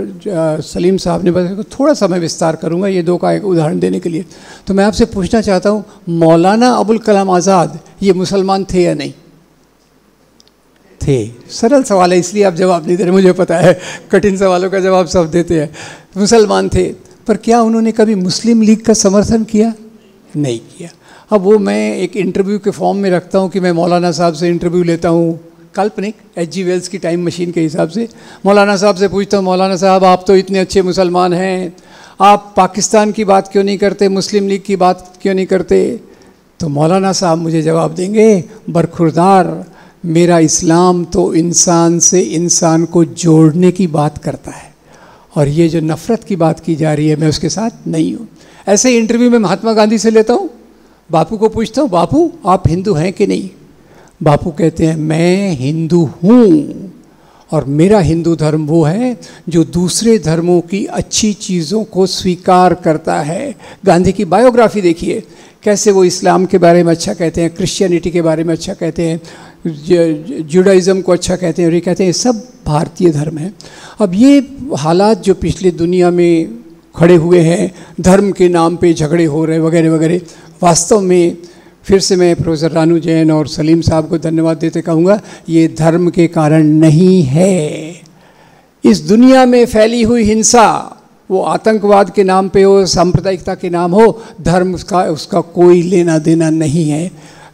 सलीम साहब ने बताया थोड़ा सा मैं विस्तार करूँगा ये दो का एक उदाहरण देने के लिए। तो मैं आपसे पूछना चाहता हूँ मौलाना अबुल कलाम आज़ाद ये मुसलमान थे या नहीं? थे। सरल सवाल है इसलिए आप जवाब नहीं दे रहे मुझे पता है कठिन सवालों का जवाब सब देते हैं। मुसलमान थे पर क्या उन्होंने कभी मुस्लिम लीग का समर्थन किया? नहीं किया। अब वो मैं एक इंटरव्यू के फॉर्म में रखता हूँ कि मैं मौलाना साहब से इंटरव्यू लेता हूँ। काल्पनिक एच जी वेल्स की टाइम मशीन के हिसाब से। मौलाना साहब से पूछता हूँ, मौलाना साहब, आप तो इतने अच्छे मुसलमान हैं। आप पाकिस्तान की बात क्यों नहीं करते? मुस्लिम लीग की बात क्यों नहीं करते? तो मौलाना साहब मुझे जवाब देंगे, बरखुरदार, मेरा इस्लाम तो इंसान से इंसान को जोड़ने की बात करता है। और ये जो नफ़रत की बात की जा रही है, मैं उसके साथ नहीं हूँ। ऐसे इंटरव्यू में महात्मा गांधी से लेता हूँ। बापू को पूछता हूँ, बापू, आप हिंदू हैं कि नहीं? बापू कहते हैं, मैं हिंदू हूँ और मेरा हिंदू धर्म वो है जो दूसरे धर्मों की अच्छी चीज़ों को स्वीकार करता है। गांधी की बायोग्राफी देखिए, कैसे वो इस्लाम के बारे में अच्छा कहते हैं, क्रिश्चियनिटी के बारे में अच्छा कहते हैं जुडाइज़म को अच्छा कहते हैं और ये कहते हैं सब भारतीय धर्म है। अब ये हालात जो पिछले दुनिया में खड़े हुए हैं, धर्म के नाम पे झगड़े हो रहे वगैरह वगैरह वास्तव में फिर से मैं प्रोफेसर रानू जैन और सलीम साहब को धन्यवाद देते कहूँगा, ये धर्म के कारण नहीं है। इस दुनिया में फैली हुई हिंसा, वो आतंकवाद के नाम पे हो, सांप्रदायिकता के नाम हो, धर्म उसका उसका कोई लेना देना नहीं है।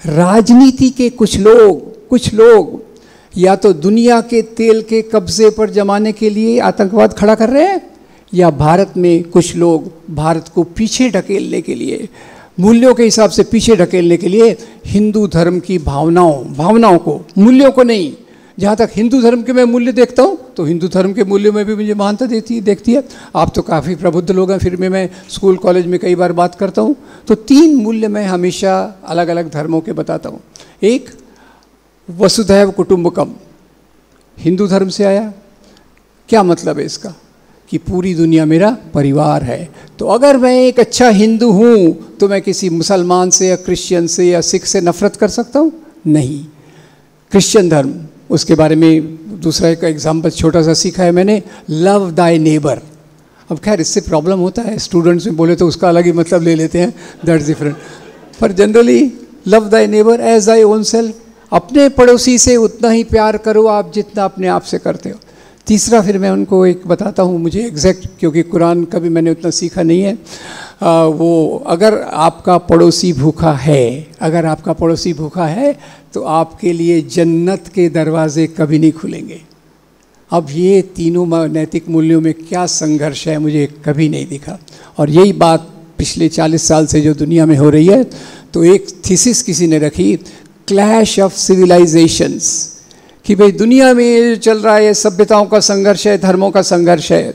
राजनीति के कुछ लोग कुछ लोग या तो दुनिया के तेल के कब्जे पर जमाने के लिए आतंकवाद खड़ा कर रहे हैं, या भारत में कुछ लोग भारत को पीछे ढकेलने के लिए मूल्यों के हिसाब से पीछे ढकेलने के लिए हिंदू धर्म की भावनाओं भावनाओं को, मूल्यों को नहीं। जहाँ तक हिंदू धर्म के मैं मूल्य देखता हूँ तो हिंदू धर्म के मूल्यों में भी मुझे महानता देती, देखती है। आप तो काफ़ी प्रबुद्ध लोग हैं, फिर भी मैं स्कूल, कॉलेज में कई बार बात करता हूँ। तो तीन मूल्य मैं हमेशा अलग अलग धर्मों के बताता हूँ। एक, वसुधैव कुटुम्बकम हिंदू धर्म से आया। क्या मतलब है इसका? कि पूरी दुनिया मेरा परिवार है। तो अगर मैं एक अच्छा हिंदू हूँ तो मैं किसी मुसलमान से या क्रिश्चियन से या सिख से नफरत कर सकता हूँ? नहीं। क्रिश्चियन धर्म, उसके बारे में दूसरा एक एग्ज़ाम्पल छोटा सा सीखा है मैंने लव दाई नेबर अब खैर, इससे प्रॉब्लम होता है। स्टूडेंट्स में बोले तो उसका अलग ही मतलब ले लेते हैं। दैट डिफरेंट पर generally love thy neighbour as I own self अपने पड़ोसी से उतना ही प्यार करो आप जितना अपने आप से करते हो। तीसरा फिर मैं उनको एक बताता हूँ मुझे एग्जैक्ट क्योंकि कुरान कभी मैंने उतना सीखा नहीं है। आ, वो अगर आपका पड़ोसी भूखा है अगर आपका पड़ोसी भूखा है तो आपके लिए जन्नत के दरवाजे कभी नहीं खुलेंगे। अब ये तीनों नैतिक मूल्यों में क्या संघर्ष है मुझे कभी नहीं दिखा। और यही बात पिछले चालीस साल से जो दुनिया में हो रही है तो एक थीसिस किसी ने रखी क्लैश ऑफ़ सिविलाइजेशंस कि भाई दुनिया में ये चल रहा है सभ्यताओं का संघर्ष है, धर्मों का संघर्ष है।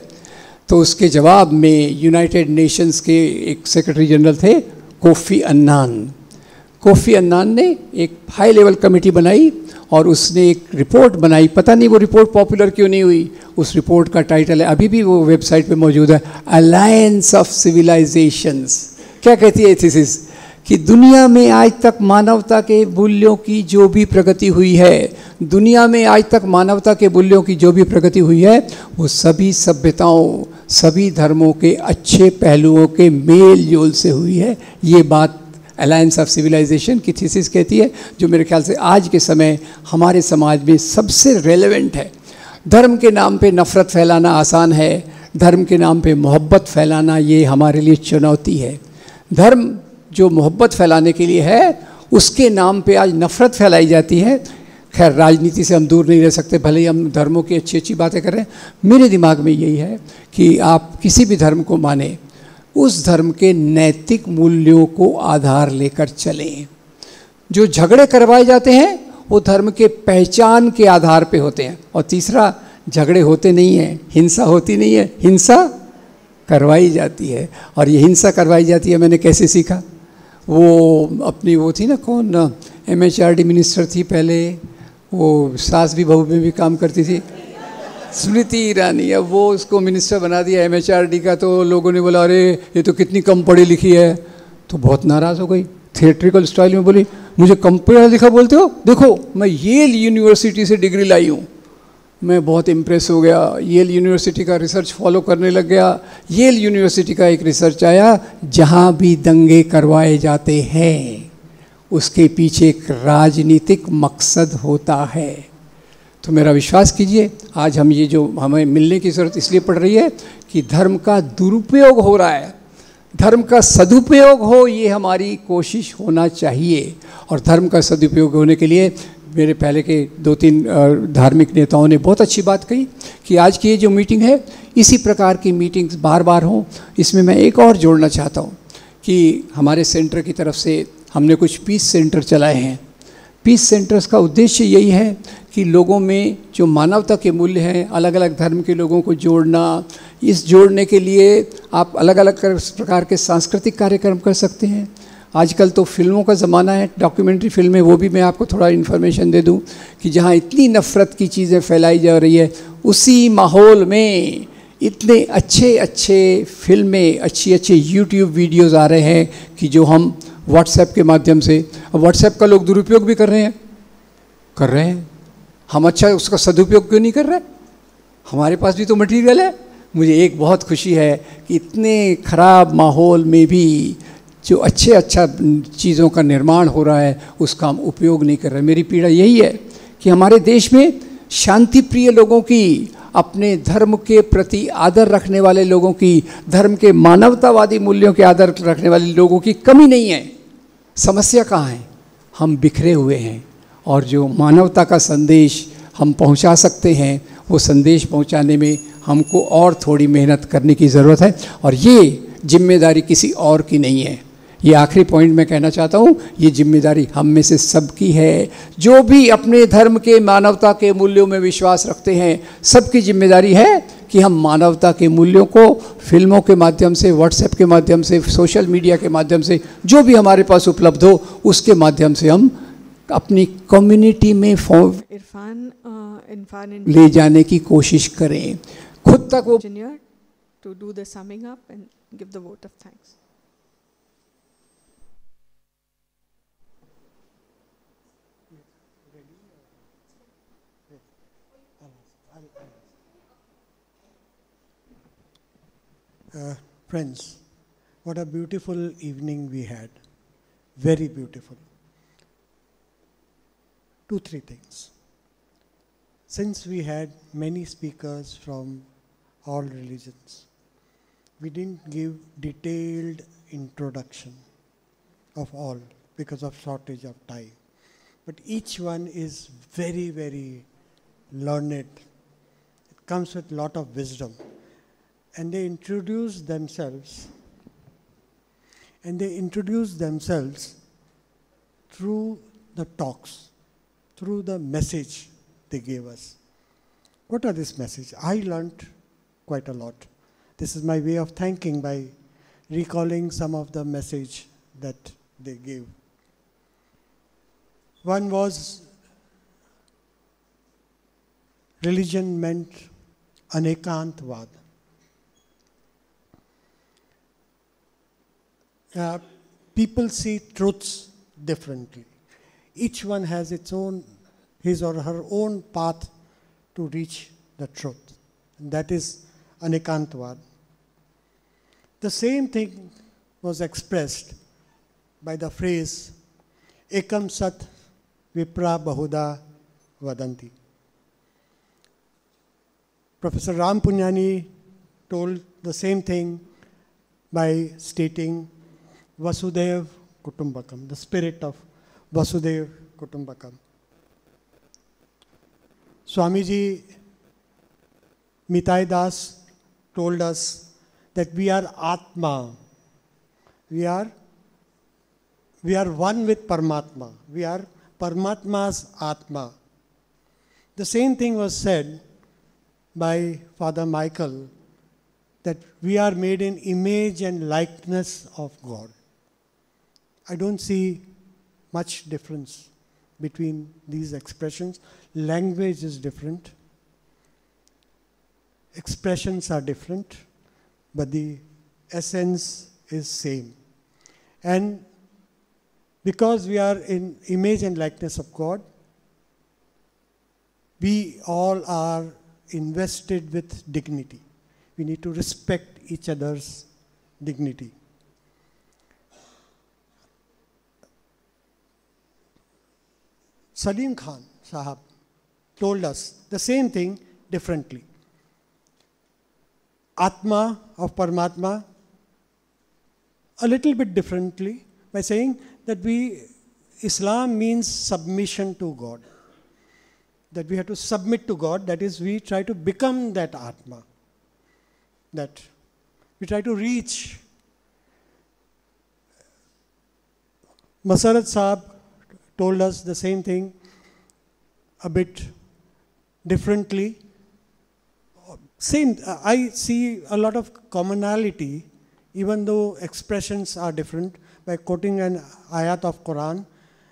तो उसके जवाब में यूनाइटेड नेशंस के एक सेक्रेटरी जनरल थे, कोफ़ी अन्नान। कोफ़ी अन्नान ने एक हाई लेवल कमेटी बनाई और उसने एक रिपोर्ट बनाई। पता नहीं वो रिपोर्ट पॉपुलर क्यों नहीं हुई। उस रिपोर्ट का टाइटल है, अभी भी वो वेबसाइट पे मौजूद है अलायंस ऑफ़ सिविलाइजेशंस क्या कहती है थीसिस कि दुनिया में आज तक मानवता के मूल्यों की जो भी प्रगति हुई है, दुनिया में आज तक मानवता के मूल्यों की जो भी प्रगति हुई है, वो सभी सभ्यताओं, सभी धर्मों के अच्छे पहलुओं के मेल जोल से हुई है। ये बात अलायंस ऑफ़ सिविलाइजेशन की थीसिस कहती है, जो मेरे ख्याल से आज के समय हमारे समाज में सबसे रेलेवेंट है। धर्म के नाम पे नफ़रत फैलाना आसान है, धर्म के नाम पे मोहब्बत फैलाना ये हमारे लिए चुनौती है। धर्म जो मोहब्बत फैलाने के लिए है, उसके नाम पे आज नफ़रत फैलाई जाती है। खैर, राजनीति से हम दूर नहीं रह सकते, भले ही हम धर्मों की अच्छी अच्छी बातें करें। मेरे दिमाग में यही है कि आप किसी भी धर्म को माने, उस धर्म के नैतिक मूल्यों को आधार लेकर चलें। जो झगड़े करवाए जाते हैं, वो धर्म के पहचान के आधार पे होते हैं। और तीसरा, झगड़े होते नहीं हैं, हिंसा होती नहीं है, हिंसा करवाई जाती है। और ये हिंसा करवाई जाती है, मैंने कैसे सीखा? वो अपनी वो थी ना कौन M H R D minister थी पहले, वो सास भी बहू में भी काम करती थी। स्मृति ईरानी, अब वो उसको मिनिस्टर बना दिया एम एच आर डी का तो लोगों ने बोला, अरे, ये तो कितनी कम पढ़ी लिखी है। तो बहुत नाराज़ हो गई। थिएट्रिकल स्टाइल में बोली, मुझे कम पढ़ा लिखा बोलते हो? देखो, मैं येल यूनिवर्सिटी से डिग्री लाई हूँ। मैं बहुत इम्प्रेस हो गया। येल यूनिवर्सिटी का रिसर्च फॉलो करने लग गया। येल यूनिवर्सिटी का एक रिसर्च आया, जहाँ भी दंगे करवाए जाते हैं, उसके पीछे एक राजनीतिक मकसद होता है। तो मेरा विश्वास कीजिए, आज हम ये जो हमें मिलने की ज़रूरत इसलिए पड़ रही है कि धर्म का दुरुपयोग हो रहा है। धर्म का सदुपयोग हो, ये हमारी कोशिश होना चाहिए। और धर्म का सदुपयोग होने के लिए मेरे पहले के दो तीन धार्मिक नेताओं ने बहुत अच्छी बात कही कि आज की ये जो मीटिंग है, इसी प्रकार की मीटिंग्स बार बार हों। इसमें मैं एक और जोड़ना चाहता हूँ कि हमारे सेंटर की तरफ़ से हमने कुछ पीस सेंटर चलाए हैं। पीस सेंटर्स का उद्देश्य यही है कि लोगों में जो मानवता के मूल्य हैं अलग अलग धर्म के लोगों को जोड़ना, इस जोड़ने के लिए आप अलग अलग प्रकार के सांस्कृतिक कार्यक्रम कर सकते हैं। आजकल तो फ़िल्मों का ज़माना है डॉक्यूमेंट्री फ़िल्में वो भी मैं आपको थोड़ा इन्फॉर्मेशन दे दूँ कि जहाँ इतनी नफ़रत की चीज़ें फैलाई जा रही है उसी माहौल में इतने अच्छे अच्छे फ़िल्में अच्छी अच्छे यूट्यूब वीडियोस आ रहे हैं कि जो हम व्हाट्सएप के माध्यम से अब व्हाट्सएप का लोग दुरुपयोग भी कर रहे हैं। कर रहे हैं। हम अच्छा उसका सदुपयोग क्यों नहीं कर रहे? हमारे पास भी तो मटेरियल है। मुझे एक बहुत खुशी है कि इतने ख़राब माहौल में भी जो अच्छे अच्छा चीज़ों का निर्माण हो रहा है, उसका हम उपयोग नहीं कर रहे। मेरी पीड़ा यही है कि हमारे देश में शांति प्रिय लोगों की, अपने धर्म के प्रति आदर रखने वाले लोगों की, धर्म के मानवतावादी मूल्यों के आदर रखने वाले लोगों की कमी नहीं है। समस्या कहाँ है? हम बिखरे हुए हैं और जो मानवता का संदेश हम पहुँचा सकते हैं, वो संदेश पहुँचाने में हमको और थोड़ी मेहनत करने की ज़रूरत है। और ये ज़िम्मेदारी किसी और की नहीं है। ये आखिरी पॉइंट मैं कहना चाहता हूँ ये ज़िम्मेदारी हम में से सबकी है। जो भी अपने धर्म के मानवता के मूल्यों में विश्वास रखते हैं सबकी ज़िम्मेदारी है कि हम मानवता के मूल्यों को फ़िल्मों के माध्यम से व्हाट्सएप के माध्यम से सोशल मीडिया के माध्यम से जो भी हमारे पास उपलब्ध हो उसके माध्यम से हम अपनी कम्युनिटी में इरफान इरफान ले जाने की कोशिश करें। खुद तक वो to do the summing up and give the vote of thanks Uh, friends, what a beautiful evening we had. Very beautiful. Two, three things. Since we had many speakers from all religions, we didn't give detailed introduction of all because of shortage of time. But each one is very, very learned. It comes with a lot of wisdom and they introduce themselves and they introduce themselves through the talks, through the message they gave us. What are this message? I learned quite a lot. This is my way of thanking by recalling some of the message that they gave. One was religion meant anekantvad. Uh, people see truths differently. Each one has its own, his or her own path to reach the truth. And that is Anekantvad. The same thing was expressed by the phrase Ekam Sat Vipra Bahuda Vadanti. Professor Ram Puniyani told the same thing by stating Vasudev Kutumbakam, the spirit of Vasudev Kutumbakam. Swamiji Mitai Das told us that we are Atma. We are, we are one with Paramatma. We are Paramatma's Atma. The same thing was said by Father Michael that we are made in image and likeness of God. I don't see much difference between these expressions. Language is different, expressions are different, but the essence is same. And because we are in image and likeness of God, we all are invested with dignity. We need to respect each other's dignity. Salim Khan Sahab told us the same thing differently. Atma of Paramatma a little bit differently by saying that we Islam means submission to God. That we have to submit to God, that is, we try to become that Atma. That we try to reach. Masarat Saab told us the same thing a bit differently. Same, I see a lot of commonality, even though expressions are different, by quoting an ayat of Quran,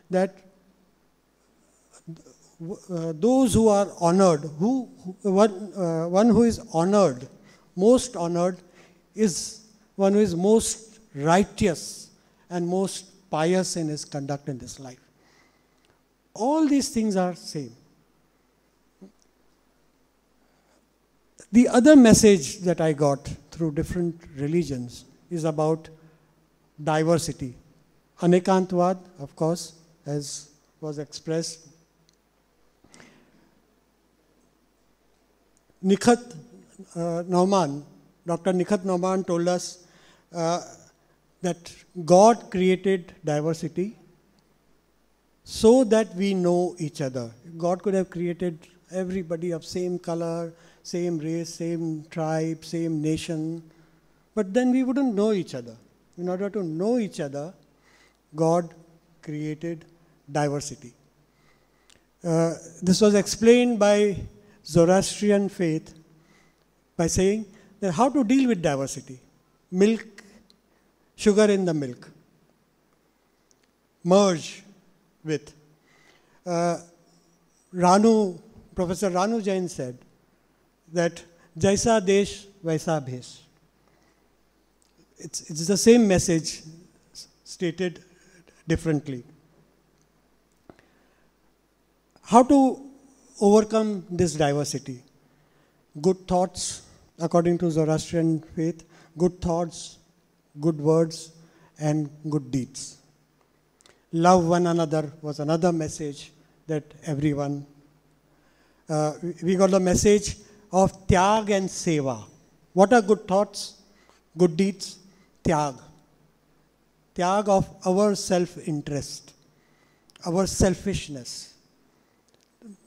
that uh, those who are honored, who, who one, uh, one who is honored, most honored, is one who is most righteous and most pious in his conduct in this life. All these things are same. The other message that I got through different religions is about diversity. Anekantvad, of course, as was expressed. Nikhat uh, Dr. Nikhat Nauman told us uh, that God created diversity so that we know each other. God could have created everybody of same color, same race, same tribe, same nation, but then we wouldn't know each other. In order to know each other, God created diversity. Uh, this was explained by Zoroastrian faith by saying that how to deal with diversity. Milk, sugar in the milk. Merge with. Uh, Ranu, Professor Ranu Jain said that Jaisa Desh, Vaisa Bhesh. It's, it's the same message stated differently. How to overcome this diversity? Good thoughts, according to Zoroastrian faith, good thoughts, good words, and good deeds. Love one another was another message that everyone. Uh, we got the message of Tyag and Seva. What are good thoughts, good deeds? Tyag. Tyag of our self interest, our selfishness.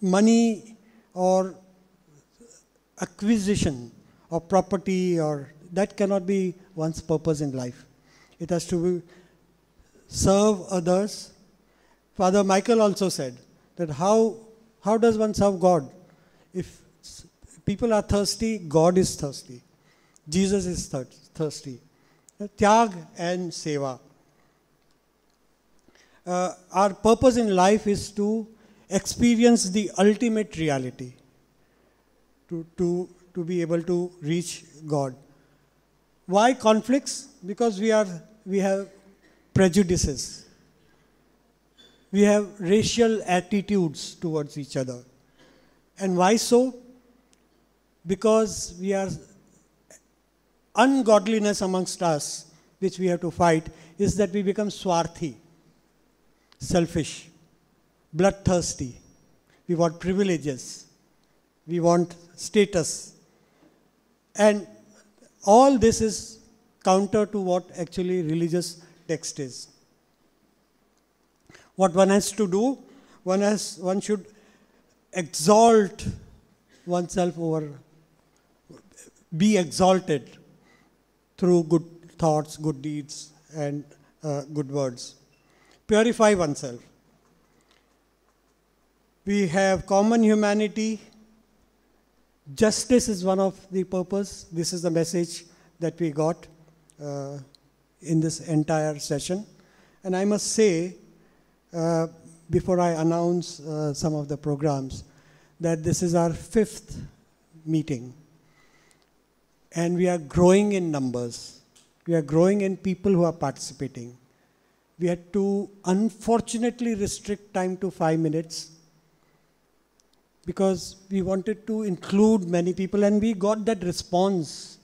Money or acquisition of property or that cannot be one's purpose in life. It has to be serve others. Father Michael also said that how, how does one serve God? If people are thirsty, God is thirsty. Jesus is thir- thirsty. Tyag and Seva. Uh, our purpose in life is to experience the ultimate reality, to, to, to be able to reach God. Why conflicts? Because we, are, we have prejudices. We have racial attitudes towards each other. And why so? Because we are ungodliness amongst us which we have to fight is that we become swarthy, selfish, bloodthirsty. We want privileges. We want status. And all this is counter to what actually religious text is. What one has to do, one, has, one should exalt oneself over, be exalted through good thoughts, good deeds, and uh, good words. Purify oneself. We have common humanity. Justice is one of the purpose. This is the message that we got uh, in this entire session. And I must say, uh, before I announce uh, some of the programs, that this is our fifth meeting. And we are growing in numbers. We are growing in people who are participating. We had to unfortunately restrict time to five minutes because we wanted to include many people and we got that response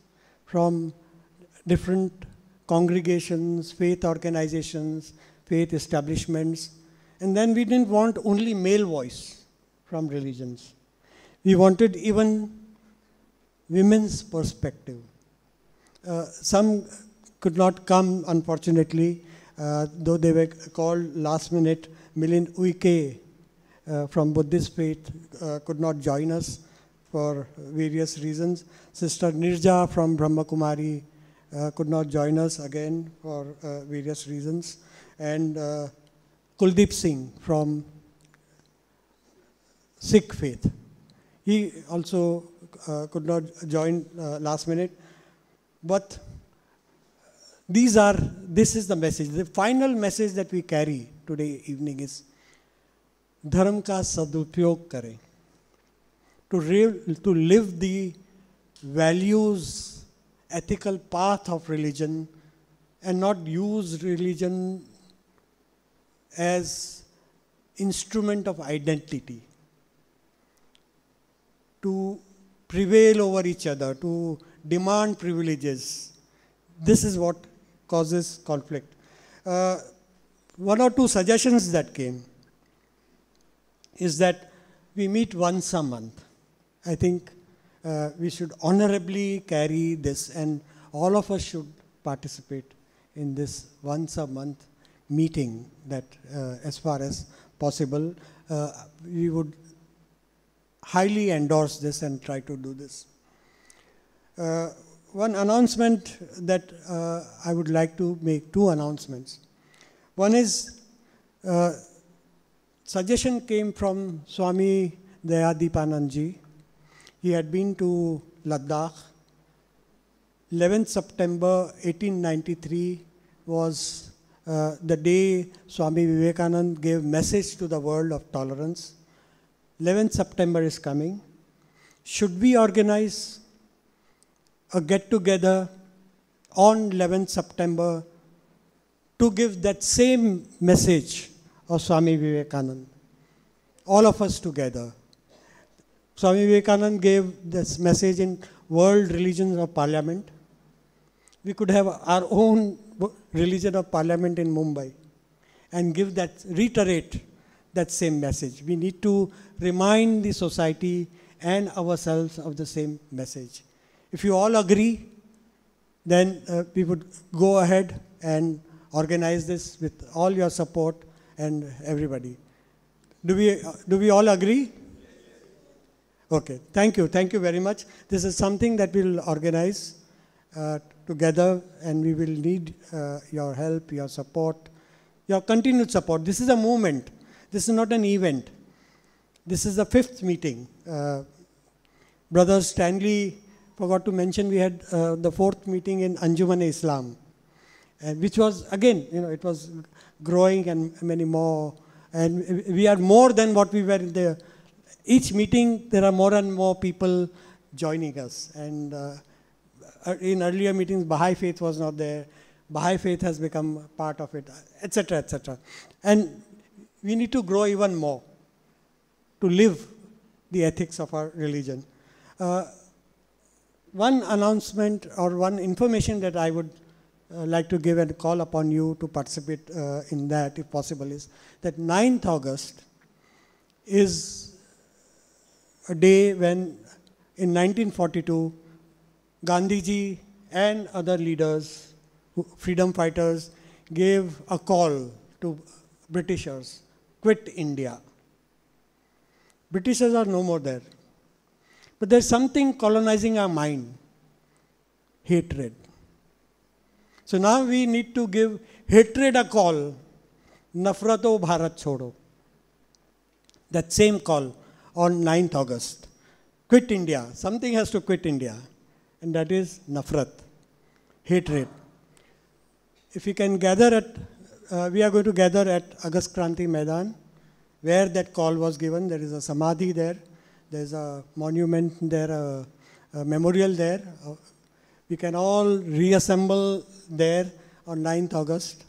from different congregations, faith organizations, faith establishments. And then we didn't want only male voice from religions. We wanted even women's perspective. Uh, some could not come, unfortunately, uh, though they were called last minute. Milind Uike uh, from Buddhist faith uh, could not join us for various reasons. Sister Nirja from Brahma Kumari could not join us again for uh, various reasons. And Kuldeep Singh from Sikh faith. He also uh, could not join uh, last minute. But these are, this is the message. The final message that we carry today evening is धर्म का सदुपयोग करें to live, to live the values, ethical path of religion and not use religion as instrument of identity to prevail over each other, to demand privileges. This is what causes conflict. Uh, one or two suggestions that came is that we meet once a month. I think uh, we should honorably carry this, and all of us should participate in this once a month meeting that, uh, as far as possible, uh, we would highly endorse this and try to do this. Uh, one announcement that uh, I would like to make, two announcements. One is, uh, suggestion came from Swami Dayadeepanandji. He had been to Ladakh. 11th September 1893 was uh, the day Swami Vivekananda gave message to the world of tolerance. 11th September is coming. Should we organize a get together on 11th September to give that same message of Swami Vivekananda? All of us together. Swami Vivekananda gave this message in World Religions of Parliament. We could have our own religion of parliament in Mumbai and give that, reiterate that same message. We need to remind the society and ourselves of the same message. If you all agree, then uh, we would go ahead and organize this with all your support and everybody. Do we, uh, do we all agree? Okay, thank you. Thank you very much. This is something that we'll organize uh, together and we will need uh, your help, your support, your continued support. This is a movement. This is not an event. This is the fifth meeting. Uh, Brother Stanley forgot to mention we had uh, the fourth meeting in Anjuman Islam, and which was again, you know, it was growing and many more. And we are more than what we were in the. Each meeting, there are more and more people joining us. And uh, in earlier meetings, Baha'i faith was not there. Baha'i faith has become part of it, etc., etc. And we need to grow even more to live the ethics of our religion. Uh, one announcement or one information that I would uh, like to give and call upon you to participate uh, in that, if possible, is that 9th August is a day when, in 1942, Gandhiji and other leaders, freedom fighters, gave a call to Britishers quit India. Britishers are no more there. But there's something colonizing our mind hatred. So now we need to give hatred a call. Nafrato Bharat Chodo. That same call on 9th August. Quit India. Something has to quit India. And that is Nafrat. Hatred. If we can gather at, uh, we are going to gather at August Kranti Maidan, where that call was given. There is a samadhi there. There's a monument there, a, a memorial there. Uh, we can all reassemble there on 9th August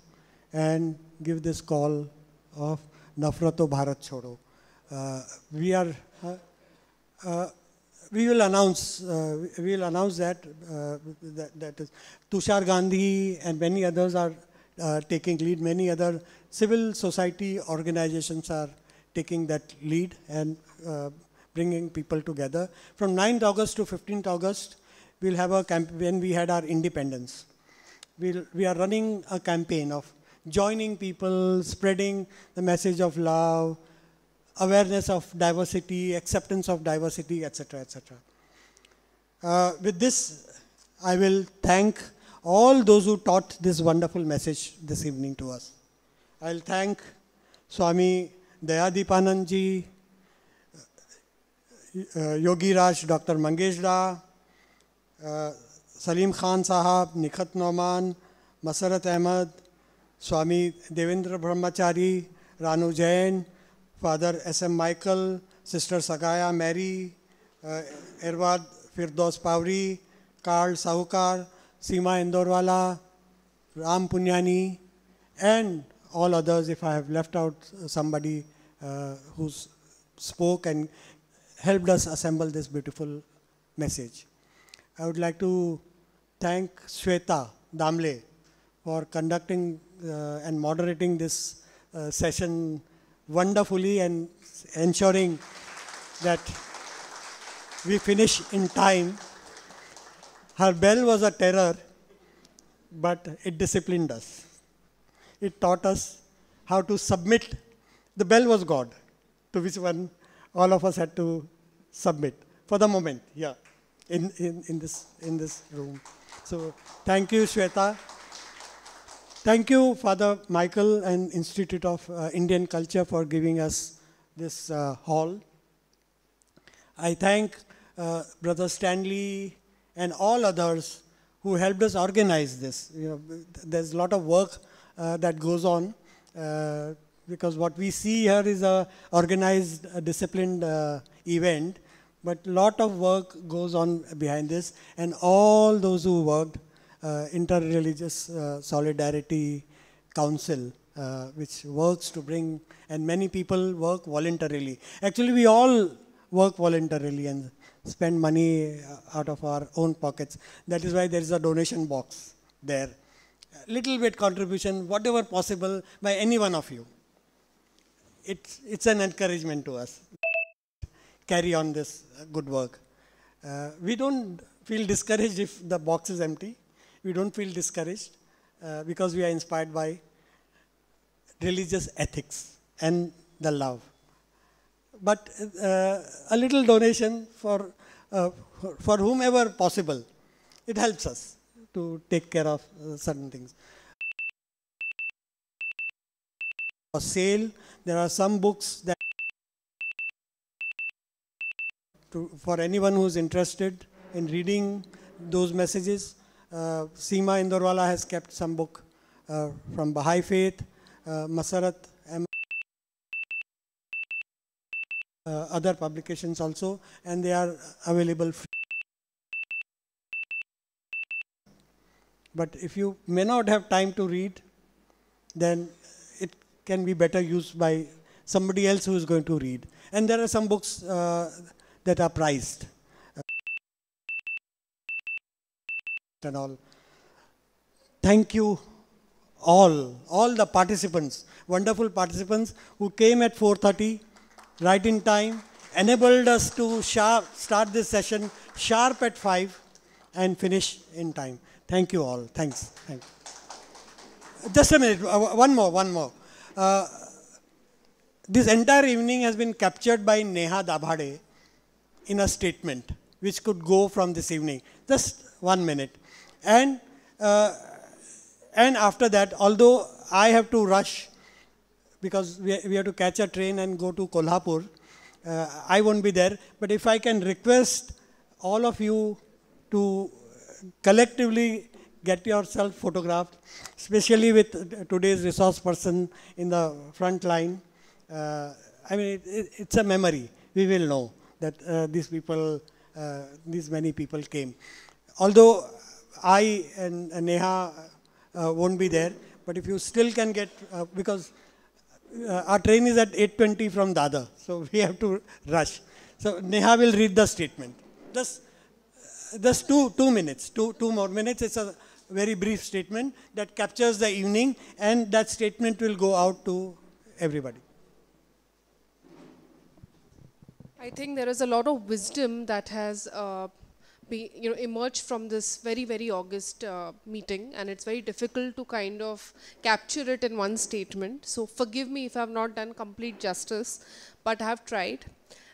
and give this call of Nafrato Bharat Chodo. Uh, we are, uh, uh, we will announce, uh, we will announce that, uh, that, that is, Tushar Gandhi and many others are uh, taking lead, many other civil society organizations are taking that lead and bringing people together. From 9th August to 15th August, we'll have a camp when we had our independence. We'll, we are running a campaign of joining people, spreading the message of love, awareness of diversity, acceptance of diversity, etc., etc. Uh, with this, I will thank all those who taught this wonderful message this evening to us. I'll thank Swami Dayadeepanandji, uh, Yogi Raj, Dr. Mangeshda, uh, Salim Khan Sahab, Nikhat Noman, Masarat Ahmed, Swami Devendra Brahmachari, Ranu Jain, Father S.M. Michael, Sister Sagaya Mary, uh, Erwad Firdaus Pavri, Karl Sahukar, Seema Indorwala, Ram Puniyani, and all others, if I have left out somebody uh, who spoke and helped us assemble this beautiful message. I would like to thank Shweta Damle for conducting uh, and moderating this uh, session wonderfully and ensuring that we finish in time. Her bell was a terror, but it disciplined us. It taught us how to submit. The bell was God, to which one all of us had to submit for the moment. Yeah in, in, in, this, in this room. So thank you, Shweta. Thank you, Father Michael and Institute of uh, Indian Culture for giving us this uh, hall. I thank uh, Brother Stanley and all others who helped us organize this. You know, there's a lot of work uh, that goes on uh, because what we see here is a organized, disciplined uh, event but a lot of work goes on behind this, and all those who worked, Interreligious uh, Solidarity Council, uh, which works to bring, and many people work voluntarily. Actually, we all work voluntarily and spend money uh, out of our own pockets. That is why there is a donation box there. Little bit contribution, whatever possible by any one of you. It's, it's an encouragement to us carry on this uh, good work. Uh, we don't feel discouraged if the box is empty. We don't feel discouraged uh, because we are inspired by religious ethics and the love. But uh, a little donation for, uh, for whomever possible, it helps us to take care of uh, certain things. For sale, there are some books that to, for anyone who's interested in reading those messages, uh, Seema Indorwala has kept some book uh, from Baha'i Faith, uh, Masarat, uh, other publications also, and they are available free. But if you may not have time to read, then it can be better used by somebody else who is going to read. And there are some books uh, that are prized. And all. thank you all, all the participants, wonderful participants who came at 4.30, right in time, enabled us to sharp, start this session sharp at 5 and finish in time. Thank you all. Thanks. Just a minute. Uh, one more, one more. Uh, this entire evening has been captured by Neha Dabhade in a statement which could go from this evening. Just one minute. And, uh, and after that, although I have to rush because we, we have to catch a train and go to Kolhapur, uh, I won't be there. But if I can request all of you to collectively get yourself photographed, especially with today's resource person in the front line. Uh, I mean, it, it, it's a memory. We will know that uh, these people, uh, these many people came. Although I and Neha uh, won't be there, but if you still can get, uh, because uh, our train is at 8.20 from Dadar, so we have to rush. So Neha will read the statement. Just, just two, two minutes, two, two more minutes. It's a very brief statement that captures the evening and that statement will go out to everybody. I think there is a lot of wisdom that has uh, be, you know, emerged from this very, very August uh, meeting, and it's very difficult to kind of capture it in one statement. So forgive me if I have not done complete justice, but I have tried.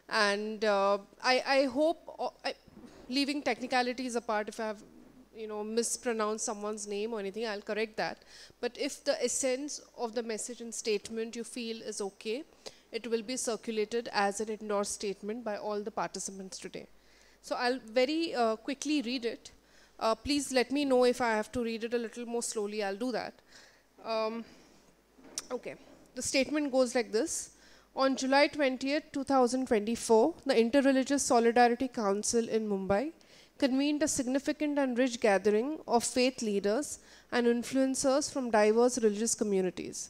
And uh, I, I, hope, uh, I, leaving technicalities apart, if I have you know, mispronounced someone's name or anything, I'll correct that. But if the essence of the message and statement you feel is okay, it will be circulated as an endorsed statement by all the participants today. So I'll very uh, quickly read it. Uh, please let me know if I have to read it a little more slowly, I'll do that. Um, okay, the statement goes like this. On July 20th, 2024, the Interreligious Solidarity Council in Mumbai convened a significant and rich gathering of faith leaders and influencers from diverse religious communities.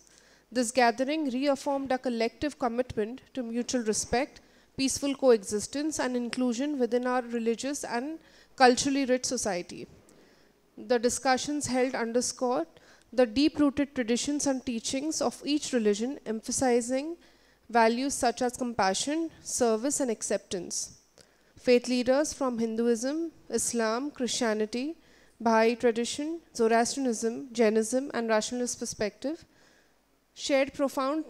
This gathering reaffirmed a collective commitment to mutual respect, peaceful coexistence, and inclusion within our religious and culturally rich society. The discussions held underscored the deep rooted traditions and teachings of each religion, emphasizing values such as compassion, service, and acceptance. Faith leaders from Hinduism, Islam, Christianity, Baha'i tradition, Zoroastrianism, Jainism, and rationalist perspective shared profound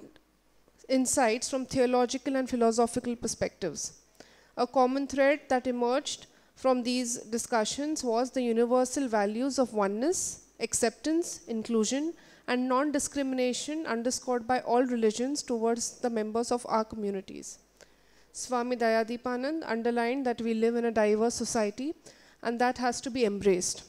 insights from theological and philosophical perspectives. A common thread that emerged from these discussions was the universal values of oneness, acceptance, inclusion, and non discrimination underscored by all religions towards the members of our communities. Swami Dayadeepanand underlined that we live in a diverse society and that has to be embraced.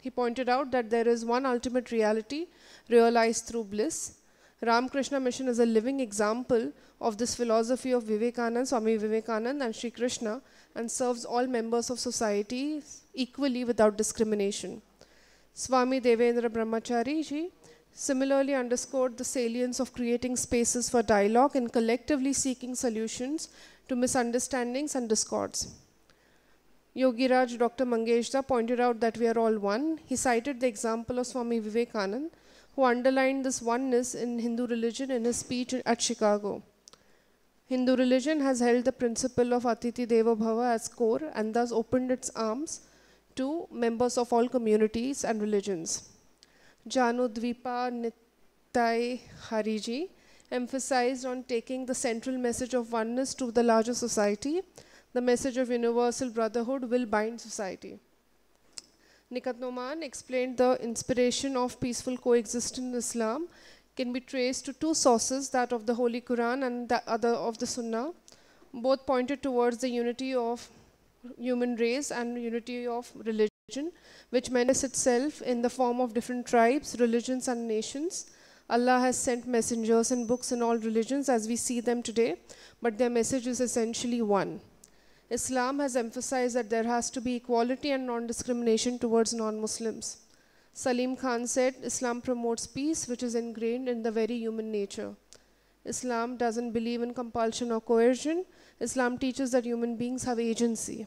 He pointed out that there is one ultimate reality realized through bliss, Ramakrishna Mission is a living example of this philosophy of Vivekananda, Swami Vivekananda and Sri Krishna and serves all members of society equally without discrimination. Swami Devendra Brahmachari ji similarly underscored the salience of creating spaces for dialogue and collectively seeking solutions to misunderstandings and discords. Yogiraj Dr. Mangeshda pointed out that we are all one. He cited the example of Swami Vivekananda who underlined this oneness in Hindu religion in his speech at Chicago. Hindu religion has held the principle of Atiti Deva Bhava as core and thus opened its arms to members of all communities and religions. Janu Dvipa Nitai Hariji emphasized on taking the central message of oneness to the larger society. The message of universal brotherhood will bind society. Nikhat Noman explained the inspiration of peaceful coexistence in Islam can be traced to two sources, that of the Holy Quran and the other of the Sunnah. Both pointed towards the unity of human race and unity of religion, which manifests itself in the form of different tribes, religions, and nations. Allah has sent messengers and books in all religions as we see them today, but their message is essentially one. Islam has emphasized that there has to be equality and non-discrimination towards non-Muslims. Salim Khan said, Islam promotes peace, which is ingrained in the very human nature. Islam doesn't believe in compulsion or coercion. Islam teaches that human beings have agency.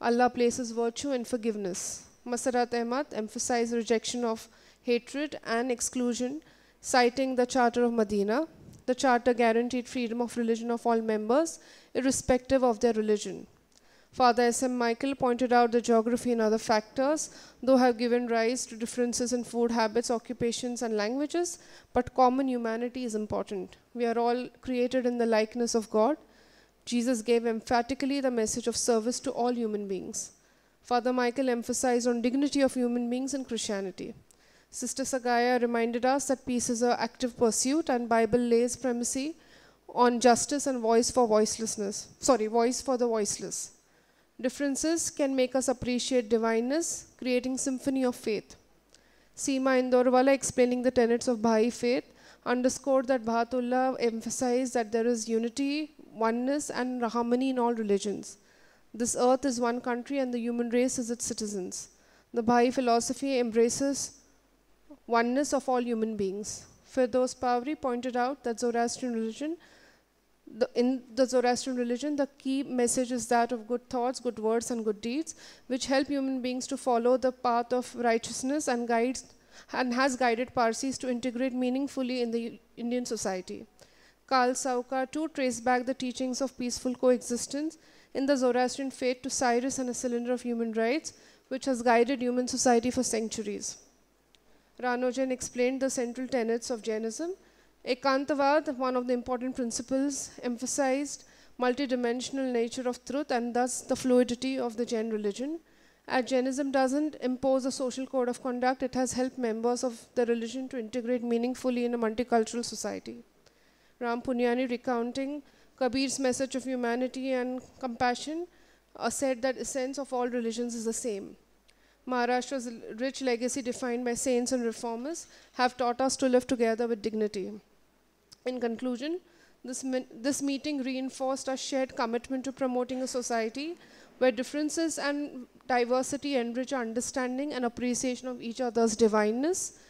Allah places virtue in forgiveness. Masarat Ahmad emphasized rejection of hatred, and exclusion, citing the Charter of Medina. The Charter guaranteed freedom of religion of all members, irrespective of their religion. Father S.M. Michael pointed out the geography and other factors, though have given rise to differences in food habits, occupations, and languages, but common humanity is important. We are all created in the likeness of God. Jesus gave emphatically the message of service to all human beings. Father Michael emphasized on dignity of human beings in Christianity. Sister Sagaya reminded us that peace is an active pursuit and Bible lays primacy on justice and voice for voicelessness. Sorry, voice for the voiceless. Differences can make us appreciate divineness, creating symphony of faith. Seema Indorwala explaining the tenets of Baha'i faith underscored that Baha'u'llah emphasized that there is unity, oneness and harmony in all religions. This earth is one country and the human race is its citizens. The Baha'i philosophy embraces oneness of all human beings. Firdaus Pavri pointed out that Zoroastrian religion the, in the Zoroastrian religion, the key message is that of good thoughts, good words, and good deeds, which help human beings to follow the path of righteousness and guides and has guided Parsis to integrate meaningfully in the Indian society. Karl Sahukar too traced back the teachings of peaceful coexistence in the Zoroastrian faith to Cyrus and a cylinder of human rights, which has guided human society for centuries. Ranu Jain explained the central tenets of Jainism Ekantavad, one of the important principles, emphasized multidimensional nature of truth and thus the fluidity of the Jain religion. As Jainism doesn't impose a social code of conduct, it has helped members of the religion to integrate meaningfully in a multicultural society. Ram Puniyani recounting Kabir's message of humanity and compassion uh, said that the essence of all religions is the same. Maharashtra's rich legacy defined by saints and reformers have taught us to live together with dignity. In conclusion, this, this meeting reinforced our shared commitment to promoting a society where differences and diversity enrich our understanding and appreciation of each other's divineness.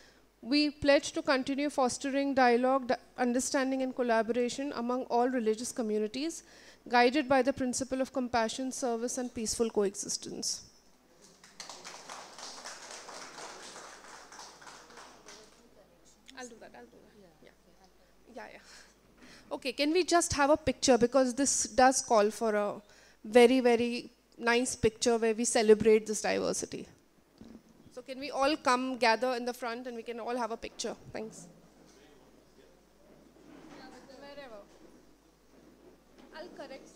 We pledge to continue fostering dialogue, understanding, and collaboration among all religious communities, guided by the principle of compassion, service, and peaceful coexistence. I'll do that, I'll do that. Yeah, yeah. Okay, can we just have a picture because this does call for a very, very nice picture where we celebrate this diversity. So can we all come gather in the front and we can all have a picture. Thanks. I'll correct.